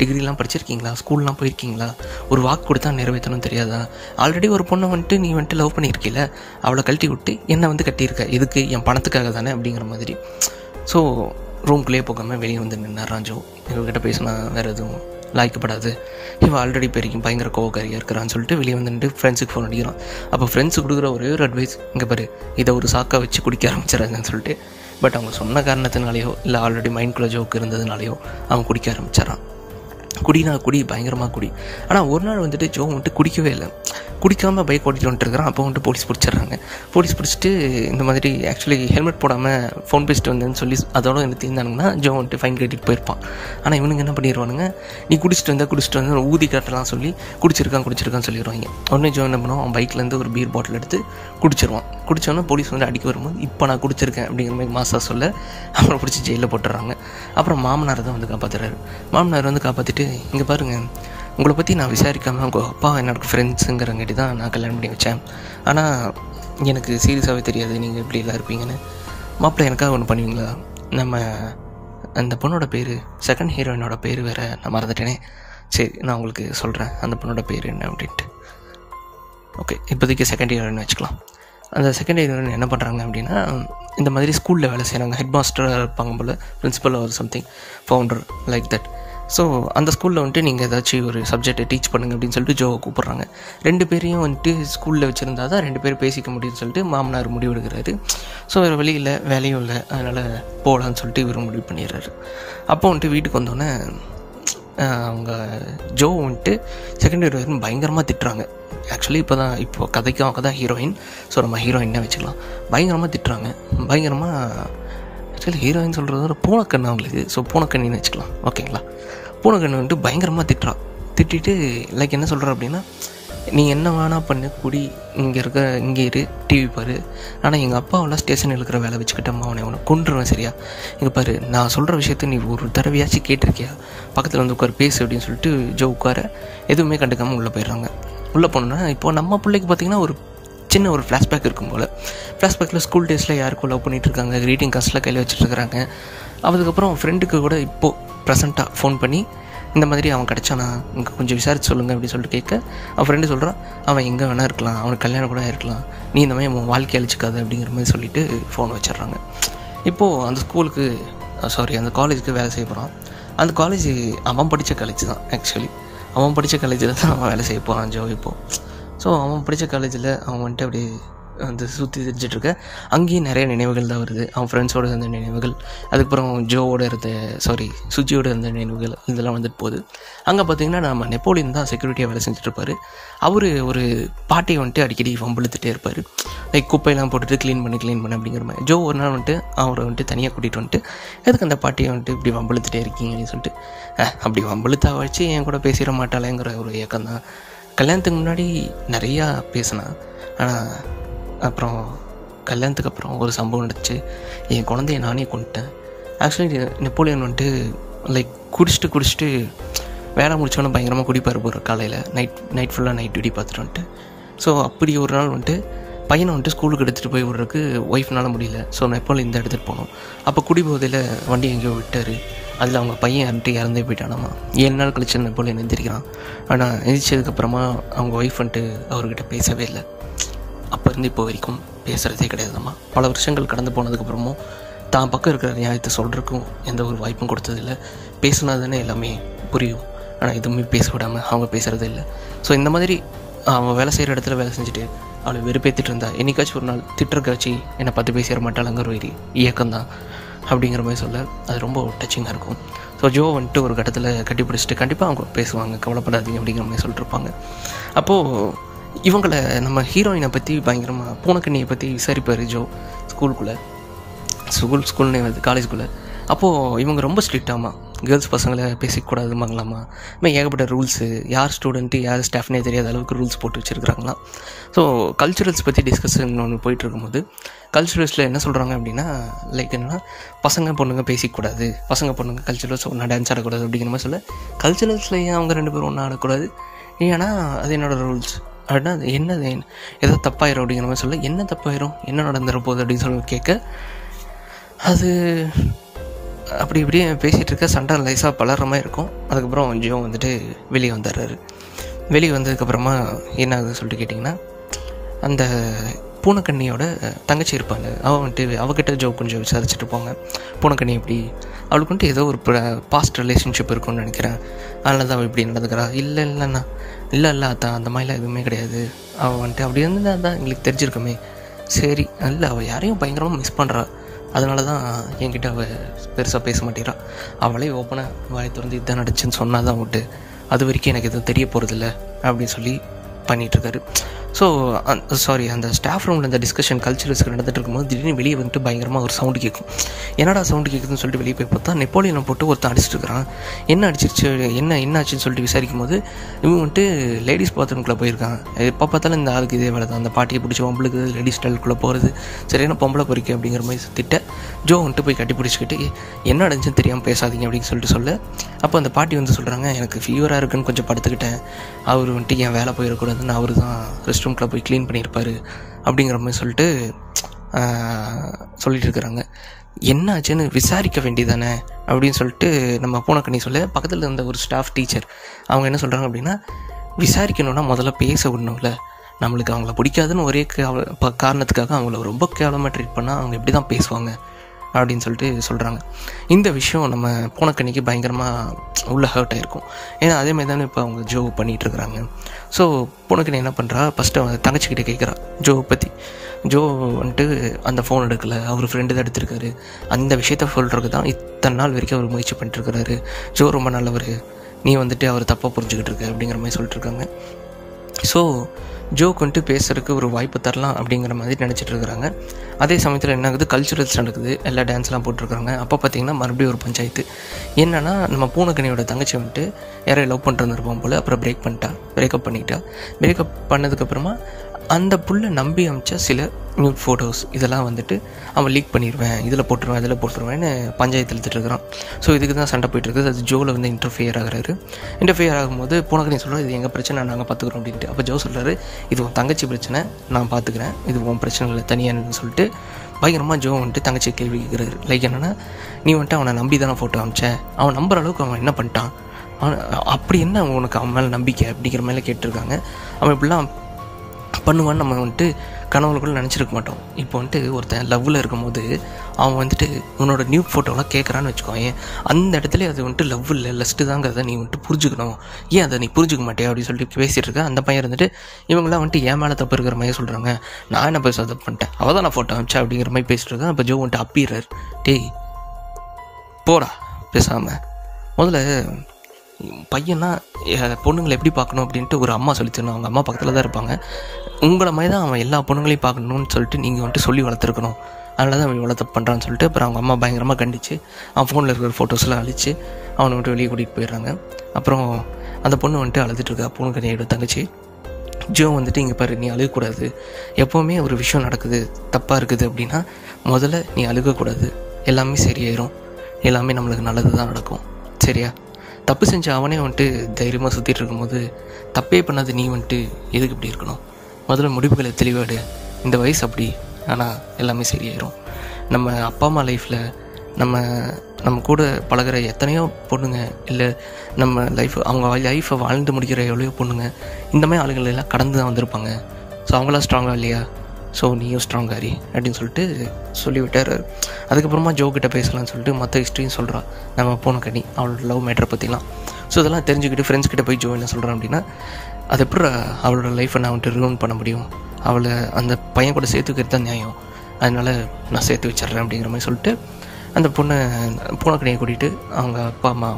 டிகிரிலாம் படிச்சிருக்கீங்களா? ஸ்கூல்லாம் போய் போயிருக்கீங்களா ஒரு வாக்கு கொடுத்தா நிறைவேற்றணும் தெரியாதா? ஆல்ரெடி ஒரு பொண்ணை வந்துட்டு நீ வந்துட்டு லவ் பண்ணியிருக்கீல அவளை கழட்டி விட்டு என்னை வந்து கட்டியிருக்க? எதுக்கு? என் பணத்துக்காக தானே அப்படிங்கிற மாதிரி. ஸோ ரூம்குள்ளேயே போகாமல் வெளியே வந்து நின்னார் ராஜோ. இவங்ககிட்ட பேசினா வேறு எதுவும் லாய்க்கப்படாது. இவன் ஆல்ரெடி பெருக்கும் பயங்கர கோவக்காரியாக இருக்கிறான்னு சொல்லிட்டு வெளியே வந்துட்டு ஃப்ரெண்ட்ஸுக்கு ஃபோன் அடிக்கிறான். அப்போ ஃப்ரெண்ட்ஸுக்கு கொடுக்குற ஒரே ஒரு அட்வைஸ் இங்கே பாரு இதை ஒரு சாக்காக வச்சு குடிக்க ஆரம்பிச்சிடறாங்கன்னு சொல்லிட்டு. பட் அவங்க சொன்ன காரணத்தினாலேயோ இல்லை ஆல்ரெடி மைண்ட்குள்ளே ஜோக் இருந்ததுனாலேயோ அவன் குடிக்க ஆரம்பிச்சிடறான். குடினா குடி பயங்கரமாக குடி. ஆனால் ஒரு நாள் வந்துட்டு ஜோ வந்துட்டு குடிக்கவே இல்லை. குடிக்காமல் பைக் ஓட்டிட்டு வந்துட்டு இருக்கிறான் அப்போ வந்துட்டு போலீஸ் பிடிச்சிடுறாங்க. போலீஸ் பிடிச்சிட்டு இந்த மாதிரி ஆக்சுவலி ஹெல்மெட் போடாமல் ஃபோன் பேசிட்டு வந்தேன்னு சொல்லி அதோட என்ன தெரிந்தானுங்கன்னா ஜோ வந்துட்டு ஃபைன் கட்டிட்டு போயிருப்பான். ஆனால் இவனுங்க என்ன பண்ணிடுவானுங்க நீ குடிச்சிட்டு வந்தால் குடிச்சிட்டு வந்து ஊதி காட்டலாம் சொல்லி குடிச்சிருக்கான் குடிச்சிருக்கான்னு சொல்லிடுவாங்க. உடனே ஜோ என்ன பண்ணுவான்? அவன் பைக்லேருந்து ஒரு பீர் பாட்டில் எடுத்து குடிச்சிருவான். குடிச்சோன்னே போலீஸ் வந்து அடிக்க வரும்போது இப்போ நான் குடிச்சிருக்கேன் அப்படிங்கிற மாதிரி மாசா சொல்ல அவனை பிடிச்சி ஜெயிலில் போட்டுறாங்க அப்புறம் மாமனார் தான் வந்து காப்பாற்றுறாரு மாமனார் வந்து காப்பாற்றிட்டு இங்கே பாருங்கள் உங்களை பற்றி நான் விசாரிக்காமல் உங்கள் அப்பா என்னோட ஃப்ரெண்ட்ஸுங்கிறங்காட்டி தான் நான் கல்யாணம் பண்ணி வச்சேன். ஆனால் எனக்கு சீரியஸாகவே தெரியாது. நீங்கள் எப்படி எல்லாம் இருப்பீங்கன்னு. மாப்பிள்ளை எனக்காக ஒன்று பண்ணுவீங்களா? நம்ம அந்த பொண்ணோட பேர் செகண்ட் ஹீரோயினோட பேர் வேறு நான் மறந்துட்டேனே. சரி நான் உங்களுக்கு சொல்கிறேன் அந்த பொண்ணோட பேர் என்ன அப்படின்ட்டு. ஓகே இப்போதைக்கு செகண்ட் ஹீரோயின் வச்சுக்கலாம். அந்த செகண்ட் ஹீரோயின் என்ன பண்ணுறாங்க அப்படின்னா இந்த மாதிரி ஸ்கூலில் வேலை செய்கிறாங்க ஹெட் மாஸ்டராக இருப்பாங்க போல் பிரின்ஸிபல் ஒரு something founder like that so அந்த ஸ்கூலில் வந்துட்டு நீங்கள் ஏதாச்சும் ஒரு சப்ஜெக்டை டீச் பண்ணுங்க அப்படின்னு சொல்லிட்டு ஜோவை கூப்பிட்றாங்க. ரெண்டு பேரையும் வந்துட்டு ஸ்கூலில் வச்சுருந்தா தான் ரெண்டு பேரும் பேசிக்க முடியும்னு சொல்லிட்டு மாமனார் முடிவெடுக்கிறாரு. ஸோ வேறு வழி இல்லை வேலையும் இல்லை. அதனால் போகலான்னு சொல்லிட்டு இவர் முடிவு பண்ணிடுறாரு. அப்போ வந்துட்டு வீட்டுக்கு வந்தோடனே அவங்க ஜோ வந்துட்டு செகண்ட் ஹீரோயின் பயங்கரமாக திட்டுறாங்க. ஆக்சுவலி இப்போ தான் இப்போ கதைக்கும் அவங்க தான் ஹீரோயின் ஸோ நம்ம ஹீரோயின்னே வச்சுக்கலாம். பயங்கரமாக திட்டுறாங்க. பயங்கரமாக ஆக்சுவலி ஹீரோயின் சொல்கிறது ஒரு பூனக்கண்ணு அவங்களுக்கு. ஸோ பூனக்கண்ணின்னு வச்சுக்கலாம். ஓகேங்களா பூனைக்கண்ணு வந்துட்டு பயங்கரமாக திட்டுறா. திட்டிட்டு லைக் என்ன சொல்கிறா அப்படின்னா நீ என்ன வேணா பண்ணு குடி இங்கே இருக்க இங்கே இரு டிவி பாரு. ஆனால் எங்கள் அப்பாவெல்லாம் ஸ்டேஷனில் இருக்கிற வேலை வச்சுக்கிட்டம்மா அவனை அவனை கொண்டுருவேன் சரியா? இங்கே பாரு நான் சொல்கிற விஷயத்த நீ ஒரு தடவையாச்சும் கேட்டிருக்கியா? பக்கத்தில் வந்து உட்கார் பேசு அப்படின்னு சொல்லிட்டு ஜோ உட்கார எதுவுமே கண்டுக்காமல் உள்ளே போயிடுறாங்க. உள்ளே போனோன்னா இப்போ நம்ம பிள்ளைக்கு பார்த்தீங்கன்னா ஒரு சின்ன ஒரு ஃப்ளாஷ்பேக் இருக்கும் போல். ஃப்ளாஷ்பேக்கில் ஸ்கூல் டேஸில் யாருக்கும் லவ் பண்ணிகிட்டு இருக்காங்க க்ரீட்டிங் காஸ்ட்டில் கையில் வச்சுட்டு இருக்காங்க அதுக்கப்புறம் ஃப்ரெண்டுக்கு கூட இப்போது ப்ரெசண்ட்டாக ஃபோன் பண்ணி இந்த மாதிரி அவன் கிடச்சானா இங்கே கொஞ்சம் விசாரிச்சு சொல்லுங்கள் அப்படின்னு சொல்லிட்டு கேட்க அவன் ஃப்ரெண்டு சொல்கிறான் அவன் எங்கே வேணா இருக்கலாம் அவனுக்கு கல்யாணம் கூட இருக்கலாம் நீ இந்த மாதிரி அவன் வாழ்க்கை அழிச்சிக்காது அப்படிங்கிற மாதிரி சொல்லிட்டு ஃபோன் வச்சிடுறாங்க. இப்போது அந்த ஸ்கூலுக்கு சாரி அந்த காலேஜுக்கு வேலை செய்ய போகிறான் அந்த காலேஜ் அவன் படித்த காலேஜ் தான் ஆக்சுவலி அவன் படித்த காலேஜில் தான் அவன் வேலை செய்ய போகிறான் ஜோ இப்போது ஸோ அவன் படித்த காலேஜில் அவன் வந்துட்டு அப்படியே வந்து சுற்றி தெரிஞ்சிட்ருக்க அங்கேயும் நிறைய நினைவுகள் தான் வருது. அவன் ஃப்ரெண்ட்ஸோடு இருந்த நினைவுகள். அதுக்கப்புறம் ஜோவோட இருந்த சாரி சுஜியோட இருந்த நினைவுகள் இதெல்லாம் வந்துட்டு போகுது. அங்கே பார்த்தீங்கன்னா நம்ம நெப்போலியன் தான் செக்யூரிட்டியாக வேலை செஞ்சுட்ருப்பார். அவர் ஒரு பாட்டியை வந்துட்டு அடிக்கடி வம்பிழுத்துட்டே இருப்பார். லைக் குப்பையெல்லாம் போட்டுட்டு க்ளீன் பண்ணி க்ளீன் பண்ண அப்படிங்கிற மாதிரி. ஜோ ஒரு நாள் வந்துட்டு அவரை வந்துட்டு தனியாக கூட்டிகிட்டு வந்துட்டு எதுக்கு அந்த பாட்டியை வந்துட்டு இப்படி வம்பிழுத்துட்டே இருக்கீங்க? அப்படின்னு சொல்லிட்டு அப்படி வம்பிழுத்தா வச்சு என் கூட பேசிட மாட்டாளேங்கிற ஒரு ஏக்கம் தான் கல்யாணத்துக்கு முன்னாடி நிறையா பேசினான் ஆனால் அப்புறம் கல்யாணத்துக்கு அப்புறம் ஒரு சம்பவம் நடந்துச்சு. என் குழந்தைய நானே கொண்டுட்டேன் ஆக்சுவலி நெப்போலியன் வந்துட்டு லைக் குடிச்சிட்டு குடிச்சிட்டு வேலை முடிச்சோன்னே பயங்கரமாக குடிப்பார் போகிற காலையில். நைட் நைட் ஃபுல்லாக நைட் டியூட்டி பார்த்துட்டு வந்துட்டு. ஸோ அப்படி ஒரு நாள் வந்துட்டு பையனை வந்துட்டு ஸ்கூலுக்கு எடுத்துகிட்டு போய் விடுறதுக்கு ஒய்ஃப்னால முடியல. ஸோ நெப்போலியன் இந்த எடுத்துகிட்டு போனோம். அப்போ குடிபோதையில் வண்டி எங்கேயோ விட்டார். அதில் அவங்க பையன் வந்துட்டு இறந்தே போயிட்டானாமா? ஏழு நாள் கழிச்சு நெப்போலியன் எந்திரிக்கிறான். ஆனால் எந்திரிச்சதுக்கப்புறமா அவங்க ஒய்ஃப் வந்துட்டு அவர்கிட்ட பேசவே இல்லை. அப்போ இருந்து இப்போ வரைக்கும் பேசுகிறதே கிடையாதும்மா பல வருஷங்கள் கடந்து போனதுக்கப்புறமும் தான் பக்கம் இருக்கிற நியாயத்தை சொல்கிறதுக்கும் எந்த ஒரு வாய்ப்பும் கொடுத்ததில்ல. பேசுனா தானே எல்லாமே புரியும். ஆனால் எதுவுமே பேச விடாமல் அவங்க பேசுகிறதே இல்லை. ஸோ இந்த மாதிரி அவன் வேலை செய்கிற இடத்துல வேலை செஞ்சுட்டு அவளை வெறுப்பேற்றிட்டு இருந்தா என்னைக்காச்சும் ஒரு நாள் திட்டுறக்காச்சு என்னை பார்த்து பேசிட மாட்டாளுங்கிற ஒரு இயக்கம்தான். அப்படிங்கிற மாதிரி சொல்ல அது ரொம்ப டச்சிங்காக இருக்கும். ஸோ ஜோ வந்துட்டு ஒரு கட்டத்தில் கட்டி பிடிச்சிட்டு கண்டிப்பாக அவங்க பேசுவாங்க கவலைப்படாதீங்க அப்படிங்கிற மாதிரி சொல்லிட்டுருப்பாங்க அப்போது இவங்களை நம்ம ஹீரோயினை பற்றி பயங்கரமாக பூனக்கண்ணியை பற்றி விசாரிப்பார் ஜோ ஸ்கூலுக்குள்ளே ஸ்கூல் ஸ்கூல்னே வந்து காலேஜ்குள்ளே அப்போது இவங்க ரொம்ப ஸ்ட்ரிக்டாமா கேர்ள்ஸ் பசங்களை பேசிக்கூடாதுமாங்களாமா இதுமாதிரி ஏகப்பட்ட ரூல்ஸு யார் ஸ்டூடெண்ட்டு யார் ஸ்டாஃப்னே தெரியாத அளவுக்கு ரூல்ஸ் போட்டு வச்சுருக்குறாங்களாம். ஸோ கல்ச்சுரல்ஸ் பற்றி டிஸ்கஷன் ஒன்று போயிட்டு இருக்கும்போது கல்ச்சுரல்ஸில் என்ன சொல்கிறாங்க அப்படின்னா லைக் என்னென்னா பசங்க பொண்ணுங்க பேசிக்கூடாது. பசங்க பொண்ணுங்க கல்ச்சுரல்ஸ் ஒன்றா டான்ஸ் ஆடக்கூடாது அப்படிங்கிற மாதிரி சொல்ல கல்ச்சுரல்ஸில் ஏன் அவங்க ரெண்டு பேரும் ஒன்றா ஆடக்கூடாது? ஏன்னா அது என்னோடய ரூல்ஸ் அப்படின்னா அது என்னது ஏதோ தப்பாயிரும் அப்படிங்கிற மாதிரி சொல்ல. என்ன தப்பாயிரும்? என்ன நடந்துட போகுது அப்படின்னு சொல்லி கேட்க அது அப்படி இப்படியே பேசிகிட்டு இருக்க சண்டை லைஸாக பலர்ற மாதிரி இருக்கும். அதுக்கப்புறம் ஜியோ வந்துட்டு வெளியே வந்துடுறாரு. வெளியே வந்ததுக்கப்புறமா என்ன ஆகுதுன்னு சொல்லிட்டு கேட்டிங்கன்னா அந்த பூனைக்கண்ணியோட தங்கச்சி இருப்பாங்க. அவள் வந்துட்டு அவகிட்ட ஜோ கொஞ்சம் விசாரிச்சுட்டு போங்க. பூனைக்கண்ணி எப்படி? அவளுக்கு வந்துட்டு ஏதோ ஒரு பாஸ்ட் ரிலேஷன்ஷிப் இருக்கும்னு நினைக்கிறேன். அதனால தான் அவள் இப்படி நடந்துக்கிறா. இல்லை இல்லைண்ணா. இல்லை இல்லை அதான் அந்த மாதிரிலாம் எதுவுமே கிடையாது. அவள் வந்துட்டு அப்படி இருந்தால் தான் எங்களுக்கு தெரிஞ்சிருக்குமே. சரி இல்லை அவள் யாரையும் பயங்கரமாக மிஸ் பண்ணுறா அதனால தான் என்கிட்ட அவள் பெருசாக பேச மாட்டேறா. அவளே ஓப்பனாக வாய் திறந்து இதுதான் நடிச்சுன்னு சொன்னால் தான் விட்டு அது வரைக்கும் எனக்கு எதுவும் தெரிய போகிறதில்ல அப்படின்னு சொல்லி பண்ணிகிட்ருக்காரு ஸோ சாரி uh, அந்த ஸ்டாஃப் ரூமில் அந்த டிஸ்கஷன் கல்ச்சரல்ஸ்க்கு நடந்துட்டு இருக்கும்போது திடீர்னு வெளியே வந்துட்டு பயங்கரமாக ஒரு சவுண்டு கேட்கும் என்னடா சவுண்டு கேட்குதுன்னு சொல்லிட்டு வெளியே போய் பார்த்தா நெப்போலியனை போட்டு ஒருத்தன் அடிச்சிட்டு இருக்கிறான் என்ன அடிச்சிருச்சு என்ன என்ன ஆச்சுன்னு சொல்லிட்டு விசாரிக்கும் போது இவன் வந்துட்டு லேடிஸ் பாத்ரூம்குள்ளே போயிருக்கான். எப்போ பார்த்தாலும் இந்த ஆளுக்கு இதே வேலை தான். அந்த பாட்டியை பிடிச்சி பொம்பளுக்கு லேடிஸ் ஸ்டைலுக்குள்ளே போகிறது சரியான பொம்பளை பொறிக்க அப்படிங்கிற மாதிரி திட்ட ஜோ வந்துட்டு போய் கட்டி பிடிச்சிக்கிட்டு என்ன அடைஞ்சுன்னு தெரியாமல் பேசாதீங்க அப்படின்னு சொல்லிட்டு சொல்ல. அப்போ அந்த பாட்டி வந்து சொல்கிறாங்க எனக்கு ஃபீவராக இருக்குன்னு கொஞ்சம் படுத்துக்கிட்டேன். அவர் வந்துட்டு என் வேலை போயிடக்கூடாதுன்னு அவர் தான் ரெஸ்ட் ரூம்குள்ளே போய் க்ளீன் பண்ணியிருப்பார் அப்படிங்கிற மாதிரி சொல்லிட்டு சொல்லிட்டு இருக்கிறாங்க என்ன ஆச்சுன்னு விசாரிக்க வேண்டியதானே அப்படின்னு சொல்லிட்டு நம்ம பூனக்கண்ணி சொல்ல பக்கத்தில் இருந்த ஒரு ஸ்டாஃப் டீச்சர் அவங்க என்ன சொல்கிறாங்க அப்படின்னா விசாரிக்கணுன்னா முதல்ல பேச விடணும்ல. நம்மளுக்கு அவங்கள பிடிக்காதுன்னு ஒரே ப- காரணத்துக்காக அவங்கள ரொம்ப கேவலமாக ட்ரீட் பண்ணால் அவங்க எப்படி தான் பேசுவாங்க? அப்படின்னு சொல்லிட்டு சொல்கிறாங்க இந்த விஷயம் நம்ம போனக்கண்ணிக்கு பயங்கரமாக உள்ள ஹர்ட் ஆகிருக்கும் ஏன்னா அதே மாதிரி தானே இப்போ அவங்க ஜோ பண்ணிகிட்டு இருக்கிறாங்க. ஸோ போனக்கண்ணி என்ன பண்ணுறா ஃபஸ்ட்டு அவங்க தங்கச்சிக்கிட்ட கேட்குறா ஜோ பற்றி ஜோ வந்துட்டு அந்த ஃபோன் எடுக்கல. அவர் ஃப்ரெண்டு தான் எடுத்திருக்காரு. அந்த விஷயத்த சொல்கிறதுக்கு தான் இத்தனை நாள் வரைக்கும் அவர் முயற்சி பண்ணிட்டுருக்கிறாரு ஜோ ரொம்ப நல்லவர். நீ வந்துட்டு அவர் தப்பாக புரிஞ்சுக்கிட்டு இருக்க அப்படிங்கிற மாதிரி சொல்லிட்டு இருக்காங்க. ஸோ ஜோக் வந்துட்டு பேசுறதுக்கு ஒரு வாய்ப்பு தரலாம் அப்படிங்கிற மாதிரி நினச்சிட்டு இருக்கிறாங்க. அதே சமயத்தில் என்ன ஆகுது? கல்ச்சுரல்ஸ் நடக்குது. எல்லா டான்ஸ்லாம் போட்டிருக்காங்க அப்போ பார்த்தீங்கன்னா மறுபடியும் ஒரு பஞ்சாயத்து. என்னன்னா நம்ம பூனக்கனியோட தங்கச்சி வந்துட்டு யாரையும் லவ் பண்ணிட்டு இருந்திருப்போம் போல் அப்புறம் பிரேக் பண்ணிட்டா பிரேக்கப் பண்ணிட்டா. பிரேக்கப் பண்ணதுக்கப்புறமா அந்த புள்ள நம்பி அமைச்ச சில நியூட் ஃபோட்டோஸ் இதெல்லாம் வந்துட்டு அவன் லீக் பண்ணிடுவேன் இதில் போட்டுருவேன் இதில் போட்டுருவேன்னு பஞ்சாயத்து இழுத்துட்டு இருக்கிறான். ஸோ இதுக்கு தான் சண்டை போயிட்டு இருக்குது. அது ஜோவில் வந்து இன்டர்ஃபியர் ஆகிறாரு. இன்டர்ஃபியர் ஆகும்போது போனக்கு நீ சொல்கிறேன் இது எங்கள் பிரச்சனை நாங்கள் பார்த்துக்குறோம் அப்படின்ட்டு. அப்போ ஜோ சொல்கிறாரு இது உன் தங்கச்சி பிரச்சனை நான் பார்த்துக்கிறேன் இது உன் பிரச்சனை இல்லை தனியானு சொல்லிட்டு பயங்கரமாக ஜோ வந்துட்டு தங்கச்சி கேள்வி கேட்குறாரு லைக் என்னென்னா நீ வந்துட்டு அவனை நம்பி தானே ஃபோட்டோ அமிச்ச? அவன் நம்புற அளவுக்கு அவன் என்ன பண்ணிட்டான்? அவன் அப்படி என்ன உனக்கு அவன் மேலே நம்பிக்கை அப்படிங்கிற மேலே கேட்டிருக்காங்க. அவன் இப்படிலாம் பண்ணுவான்னு நம்ம வந்துட்டு கனவுல நினச்சிருக்க மாட்டோம். இப்போ வந்துட்டு ஒருத்தன் லவ்வில் இருக்கும்போது அவன் வந்துட்டு உன்னோட நியூ ஃபோட்டோலாம் கேட்குறான்னு வச்சுக்கோங்க அந்த இடத்துல அது வந்துட்டு லவ் இல்லை லஸ்ட்டு தாங்கிறத நீ வந்துட்டு புரிஞ்சுக்கணும். ஏன் அதை நீ புரிஞ்சுக்க மாட்டே அப்படின்னு சொல்லிட்டு பேசிகிட்டு இருக்க? அந்த பையன் இருந்துட்டு இவங்களாம் வந்துட்டு ஏன் மேலே தப்பு இருக்கிற மாதிரி சொல்கிறாங்க நான் என்ன பேச தப்பு பண்ணிட்டேன்? அவள் தான் நான் ஃபோட்டோ அமிச்சா அப்படிங்கிற மாதிரி பேசிட்டு இருக்கேன். அப்போ ஜோ வந்துட்டு அப்பீரர் டேய் போடா பேசாமல் முதல்ல பையனா பொண்ணுங்களை எப்படி பார்க்கணும் அப்படின்ட்டு ஒரு அம்மா சொல்லி தரணும் அவங்க அம்மா பக்கத்தில் தான் இருப்பாங்க. உங்களை மாதிரி தான் அவன் எல்லா பொண்ணுங்களையும் பார்க்கணும்னு சொல்லிட்டு நீங்கள் வந்துட்டு சொல்லி வளர்த்துருக்கணும். அதனால தான் அவன் வளர்த்து பண்ணுறான்னு சொல்லிட்டு அப்புறம் அவங்க அம்மா பயங்கரமாக கண்டிச்சு அவன் ஃபோனில் இருக்கிற ஃபோட்டோஸ்லாம் அழிச்சு அவனை வந்துட்டு வெளியே கூட்டிகிட்டு போயிடுறாங்க. அப்புறம் அந்த பொண்ணு வந்துட்டு அழுதுட்டு இருக்கா பொண்ணு கனியோட தங்கச்சி. ஜோ வந்துட்டு இங்கே பாரு நீ அழுகக்கூடாது. எப்போவுமே ஒரு விஷயம் நடக்குது தப்பாக இருக்குது அப்படின்னா முதல்ல நீ அழுகக்கூடாது. எல்லாமே சரியாயிரும். எல்லாமே நம்மளுக்கு நல்லது தான் நடக்கும். சரியா? தப்பு செஞ்ச அவனே வந்துட்டு தைரியமாக சுற்றிட்டு இருக்கும்போது தப்பே பண்ணாது நீ வந்துட்டு எதுக்கு இப்படி இருக்கணும்? முதல்ல முடிவுகளை தெளிவாடு இந்த வயசு அப்படி ஆனால் எல்லாமே சரியாயிரும். நம்ம அப்பா அம்மா லைஃப்பில் நம்ம நம்ம கூட பழகுற எத்தனையோ பொண்ணுங்க இல்லை நம்ம லைஃப் அவங்க லைஃப்பை வாழ்ந்து முடிக்கிற எவ்வளோ பொண்ணுங்க இந்த மாதிரி ஆளுகள் எல்லாம் கடந்து தான் வந்திருப்பாங்க. ஸோ அவங்களாம் ஸ்ட்ராங்காக இல்லையா? ஸோ நீயும் ஸ்ட்ராங்காரி அப்படின்னு சொல்லிட்டு சொல்லிவிட்டார். அதுக்கப்புறமா ஜோ கிட்ட பேசலாம்னு சொல்லிட்டு மற்ற ஹிஸ்ட்ரியும் சொல்கிறான் நம்ம போன கனி அவளோட லவ் மேட்டரை பற்றிலாம் ஸோ இதெல்லாம் தெரிஞ்சுக்கிட்டு ஃப்ரெண்ட்ஸ் கிட்ட போய் ஜோ என்ன சொல்கிறான் அப்படின்னா அது எப்படி அவளோட லைஃப்பை நான் வந்துட்டு ரிலோன் பண்ண முடியும்? அவளை அந்த பையன் கூட சேர்த்துக்கிறது தான் நியாயம். அதனால் நான் சேர்த்து வச்சிட்றேன் அப்படிங்கிற மாதிரி சொல்லிட்டு அந்த பொண்ணை பூனைக்கணியை கூட்டிகிட்டு அவங்க அப்பா அம்மா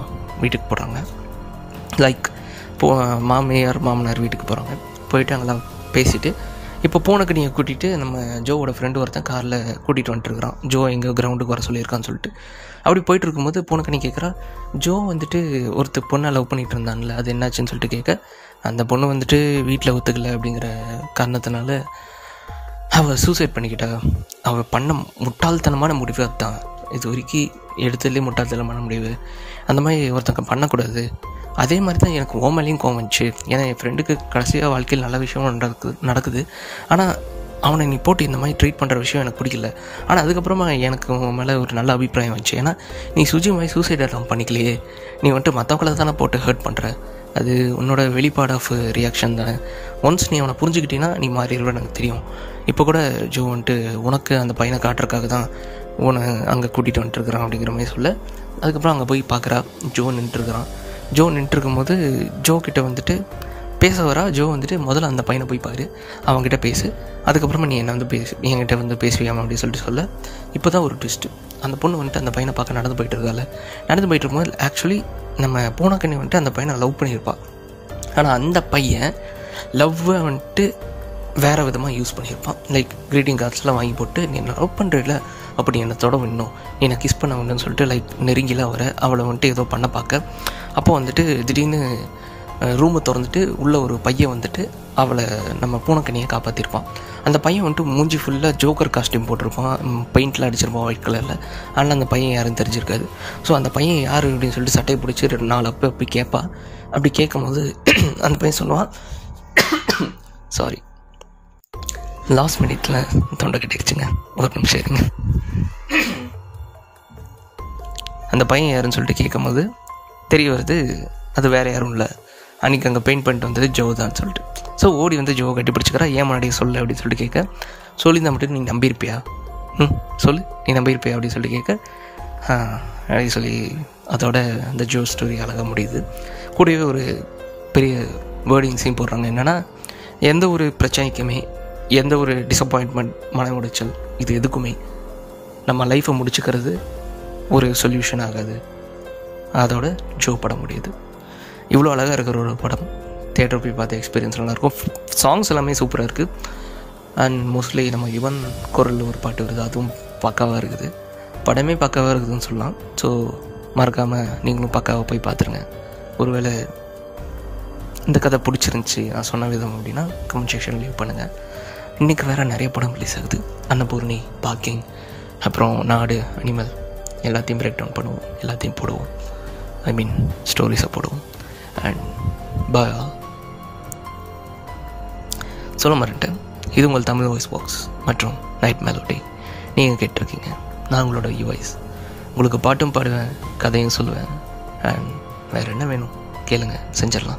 வீட்டுக்கு போகிறாங்க லைக் போ மாமியார் மாமனார் வீட்டுக்கு போகிறாங்க போயிட்டு அங்கெல்லாம் பேசிவிட்டு இப்போ பூனைக்கணியை கூட்டிகிட்டு நம்ம ஜோவோட ஃப்ரெண்டு ஒருத்தன் காரில் கூட்டிகிட்டு வந்துட்டுருக்கான் ஜோ எங்கே கிரவுண்டுக்கு வர சொல்லியிருக்கான்னு சொல்லிட்டு. அப்படி போயிட்டு இருக்கும்போது பூனைக்கணி கேட்குறா ஜோ வந்துட்டு ஒருத்தர் பொண்ணை லவ் பண்ணிகிட்டு இருந்தான்ல அது என்னாச்சுன்னு சொல்லிட்டு கேட்க அந்த பொண்ணு வந்துட்டு வீட்டில் ஒத்துக்கல அப்படிங்கிற காரணத்தினால அவள் சூசைட் பண்ணிக்கிட்டா. அவள் பண்ண முட்டாள்தனமான முடிவு அதுதான். இது வரைக்கும் எடுத்ததுலேயே முட்டாள்தனமான முடிவு. அந்த மாதிரி ஒருத்தங்க பண்ணக்கூடாது. அதே மாதிரி தான் எனக்கு ஓமலையும் கோவம் வந்துச்சு. ஏன்னா என் ஃப்ரெண்டுக்கு கடைசியாக வாழ்க்கையில் நல்ல விஷயம் நடக்குது நடக்குது. ஆனால் அவனை நீ போட்டு இந்த மாதிரி ட்ரீட் பண்ணுற விஷயம் எனக்கு பிடிக்கல. ஆனால் அதுக்கப்புறமா எனக்கு உன் மேலே ஒரு நல்ல அபிப்பிராயம் வந்துச்சு. ஏன்னா நீ சுஜி மாதிரி சூசைட் அட்டம் பண்ணிக்கலையே. நீ வந்துட்டு மற்றவங்கள தானே போட்டு ஹர்ட் பண்ணுற அது உன்னோட வெளிப்பாடு ஆஃப் ரியாக்ஷன் தானே. ஒன்ஸ் நீ அவனை புரிஞ்சுக்கிட்டீன்னா நீ மாறிடுவ எனக்கு தெரியும். இப்போ கூட ஜோ வந்துட்டு உனக்கு அந்த பையனை காட்டுறதுக்காக தான் உன்னை அங்கே கூட்டிகிட்டு வந்துட்டுருக்குறான் அப்படிங்கிற மாதிரி சொல்ல அதுக்கப்புறம் அங்கே போய் பார்க்குறா ஜோ நின்றுருக்குறான். ஜோ நின்றுருக்கும் ஜோ கிட்ட வந்துட்டு பேச வரா? ஜோ வந்துட்டு முதல்ல அந்த பையனை போய் பாரு. அவங்ககிட்ட பேசு. அதுக்கப்புறமா நீ என்ன வந்து பேசு. என்கிட்ட வந்து பேசுவியாமா அப்படின்னு சொல்லிட்டு சொல்ல. இப்போ தான் ஒரு ட்விஸ்ட்டு அந்த பொண்ணு வந்துட்டு அந்த பையனை பார்க்க நடந்து போயிட்டு இருக்கால நடந்து போயிட்டு இருக்கும்போது ஆக்சுவலி நம்ம பூனாக்கண்ணி வந்துட்டு அந்த பையனை லவ் பண்ணியிருப்பா. ஆனால் அந்த பையன் லவ்வை வந்துட்டு வேறு விதமாக யூஸ் பண்ணியிருப்பான். லைக் க்ரீட்டிங் கார்ட்ஸ்லாம் வாங்கி போட்டு நீ என்ன லவ் பண்ணுறல அப்படி என்னை தொட வேணும் என்னை கிஸ் பண்ண வேணும்னு சொல்லிட்டு லைக் நெருங்கில வர அவளை வந்துட்டு ஏதோ பண்ண பார்க்க. அப்போ வந்துட்டு திடீர்னு ரூமை திறந்துட்டு உள்ள ஒரு பையன் வந்துட்டு அவளை நம்ம பூனைக்கண்ணியை காப்பாற்றிருப்பான் அந்த பையன் வந்துட்டு மூஞ்சி ஃபுல்லாக ஜோக்கர் காஸ்டியூம் போட்டிருப்பான். பெயிண்ட்லாம் அடிச்சிருப்பான் ஒயிட் கலரில் ஆனால் அந்த பையன் யாரும் தெரிஞ்சிருக்காது. ஸோ அந்த பையன் யார் அப்படின்னு சொல்லிட்டு சட்டையை பிடிச்சி ரெண்டு நாலு அப்போ அப்படி கேட்பா அப்படி கேட்கும்போது அந்த பையன் சொல்லுவான் சாரி லாஸ்ட் மினிட்ல தொண்டை கட்டிடுச்சுங்க. ஒரு நிமிஷம் இருங்க. அந்த பையன் யாருன்னு சொல்லிட்டு கேட்கும்போது தெரிய வருது அது வேறு யாரும் இல்லை. அன்றைக்கி அங்கே பெயிண்ட் பண்ணிட்டு வந்தது ஜோ தான் சொல்லிட்டு. ஸோ ஓடி வந்து ஜோ கட்டி பிடிச்சிக்கிறா. ஏன் முன்னாடியே சொல்லு அப்படின்னு சொல்லிட்டு கேட்க சொல்லியிருந்தா மட்டும் நீ நம்பியிருப்பியா? ம் சொல்லு. நீ நம்பியிருப்பியா அப்படின்னு சொல்லிட்டு கேட்க அப்படின்னு அப்படி சொல்லி அதோட அந்த ஜோ ஸ்டோரி அழகாக முடியுது. கூடவே ஒரு பெரிய வேர்டிங்ஸையும் போடுறாங்க. என்னென்னா எந்த ஒரு பிரச்சனைக்குமே எந்த ஒரு டிசப்பாயின்ட்மெண்ட் மன உடைச்சல் இது எதுக்குமே நம்ம லைஃப்பை முடிச்சுக்கிறது ஒரு சொல்யூஷன் ஆகாது. அதோட ஜோ படம் முடியுது. இவ்வளோ அழகாக இருக்கிற ஒரு படம். தேட்டர் போய் பார்த்த எக்ஸ்பீரியன்ஸ் நல்லாயிருக்கும் சாங்ஸ் எல்லாமே சூப்பராக இருக்குது அண்ட் மோஸ்ட்லி நம்ம யுவன் குரலில் ஒரு பாட்டு வருது. அதுவும் பக்காவாக இருக்குது. படமே பக்காவாக இருக்குதுன்னு சொல்லலாம். ஸோ மறக்காமல் நீங்களும் பக்காவாக போய் பார்த்துருங்க. ஒருவேளை இந்த கதை பிடிச்சிருந்துச்சி. நான் சொன்ன விதம் அப்படின்னா கமெண்ட் செக்ஷன் லீவ் பண்ணுங்கள் இன்றைக்கி வேறு நிறைய படம் ரிலீஸ் ஆகுது. அன்னபூர்ணி பாக்கிங் அப்புறம் நாடு அனிமல் எல்லாத்தையும் பிரேக் டவுன் பண்ணுவோம். எல்லாத்தையும் போடுவோம். ஐ மீன் ஸ்டோரிஸை போடுவோம். அண்ட் பா சொல்ல மாட்டேன் இது உங்கள் தமிழ் வாய்ஸ் பாக்ஸ் மற்றும் நைட் மெலோடி நீங்கள் கேட்டிருக்கீங்க. நான் உங்களோட யூவைஸ் உங்களுக்கு பாட்டும் பாடுவேன் கதையும் சொல்லுவேன். அண்ட் வேறு என்ன வேணும்? கேளுங்க. செஞ்சிடலாம்.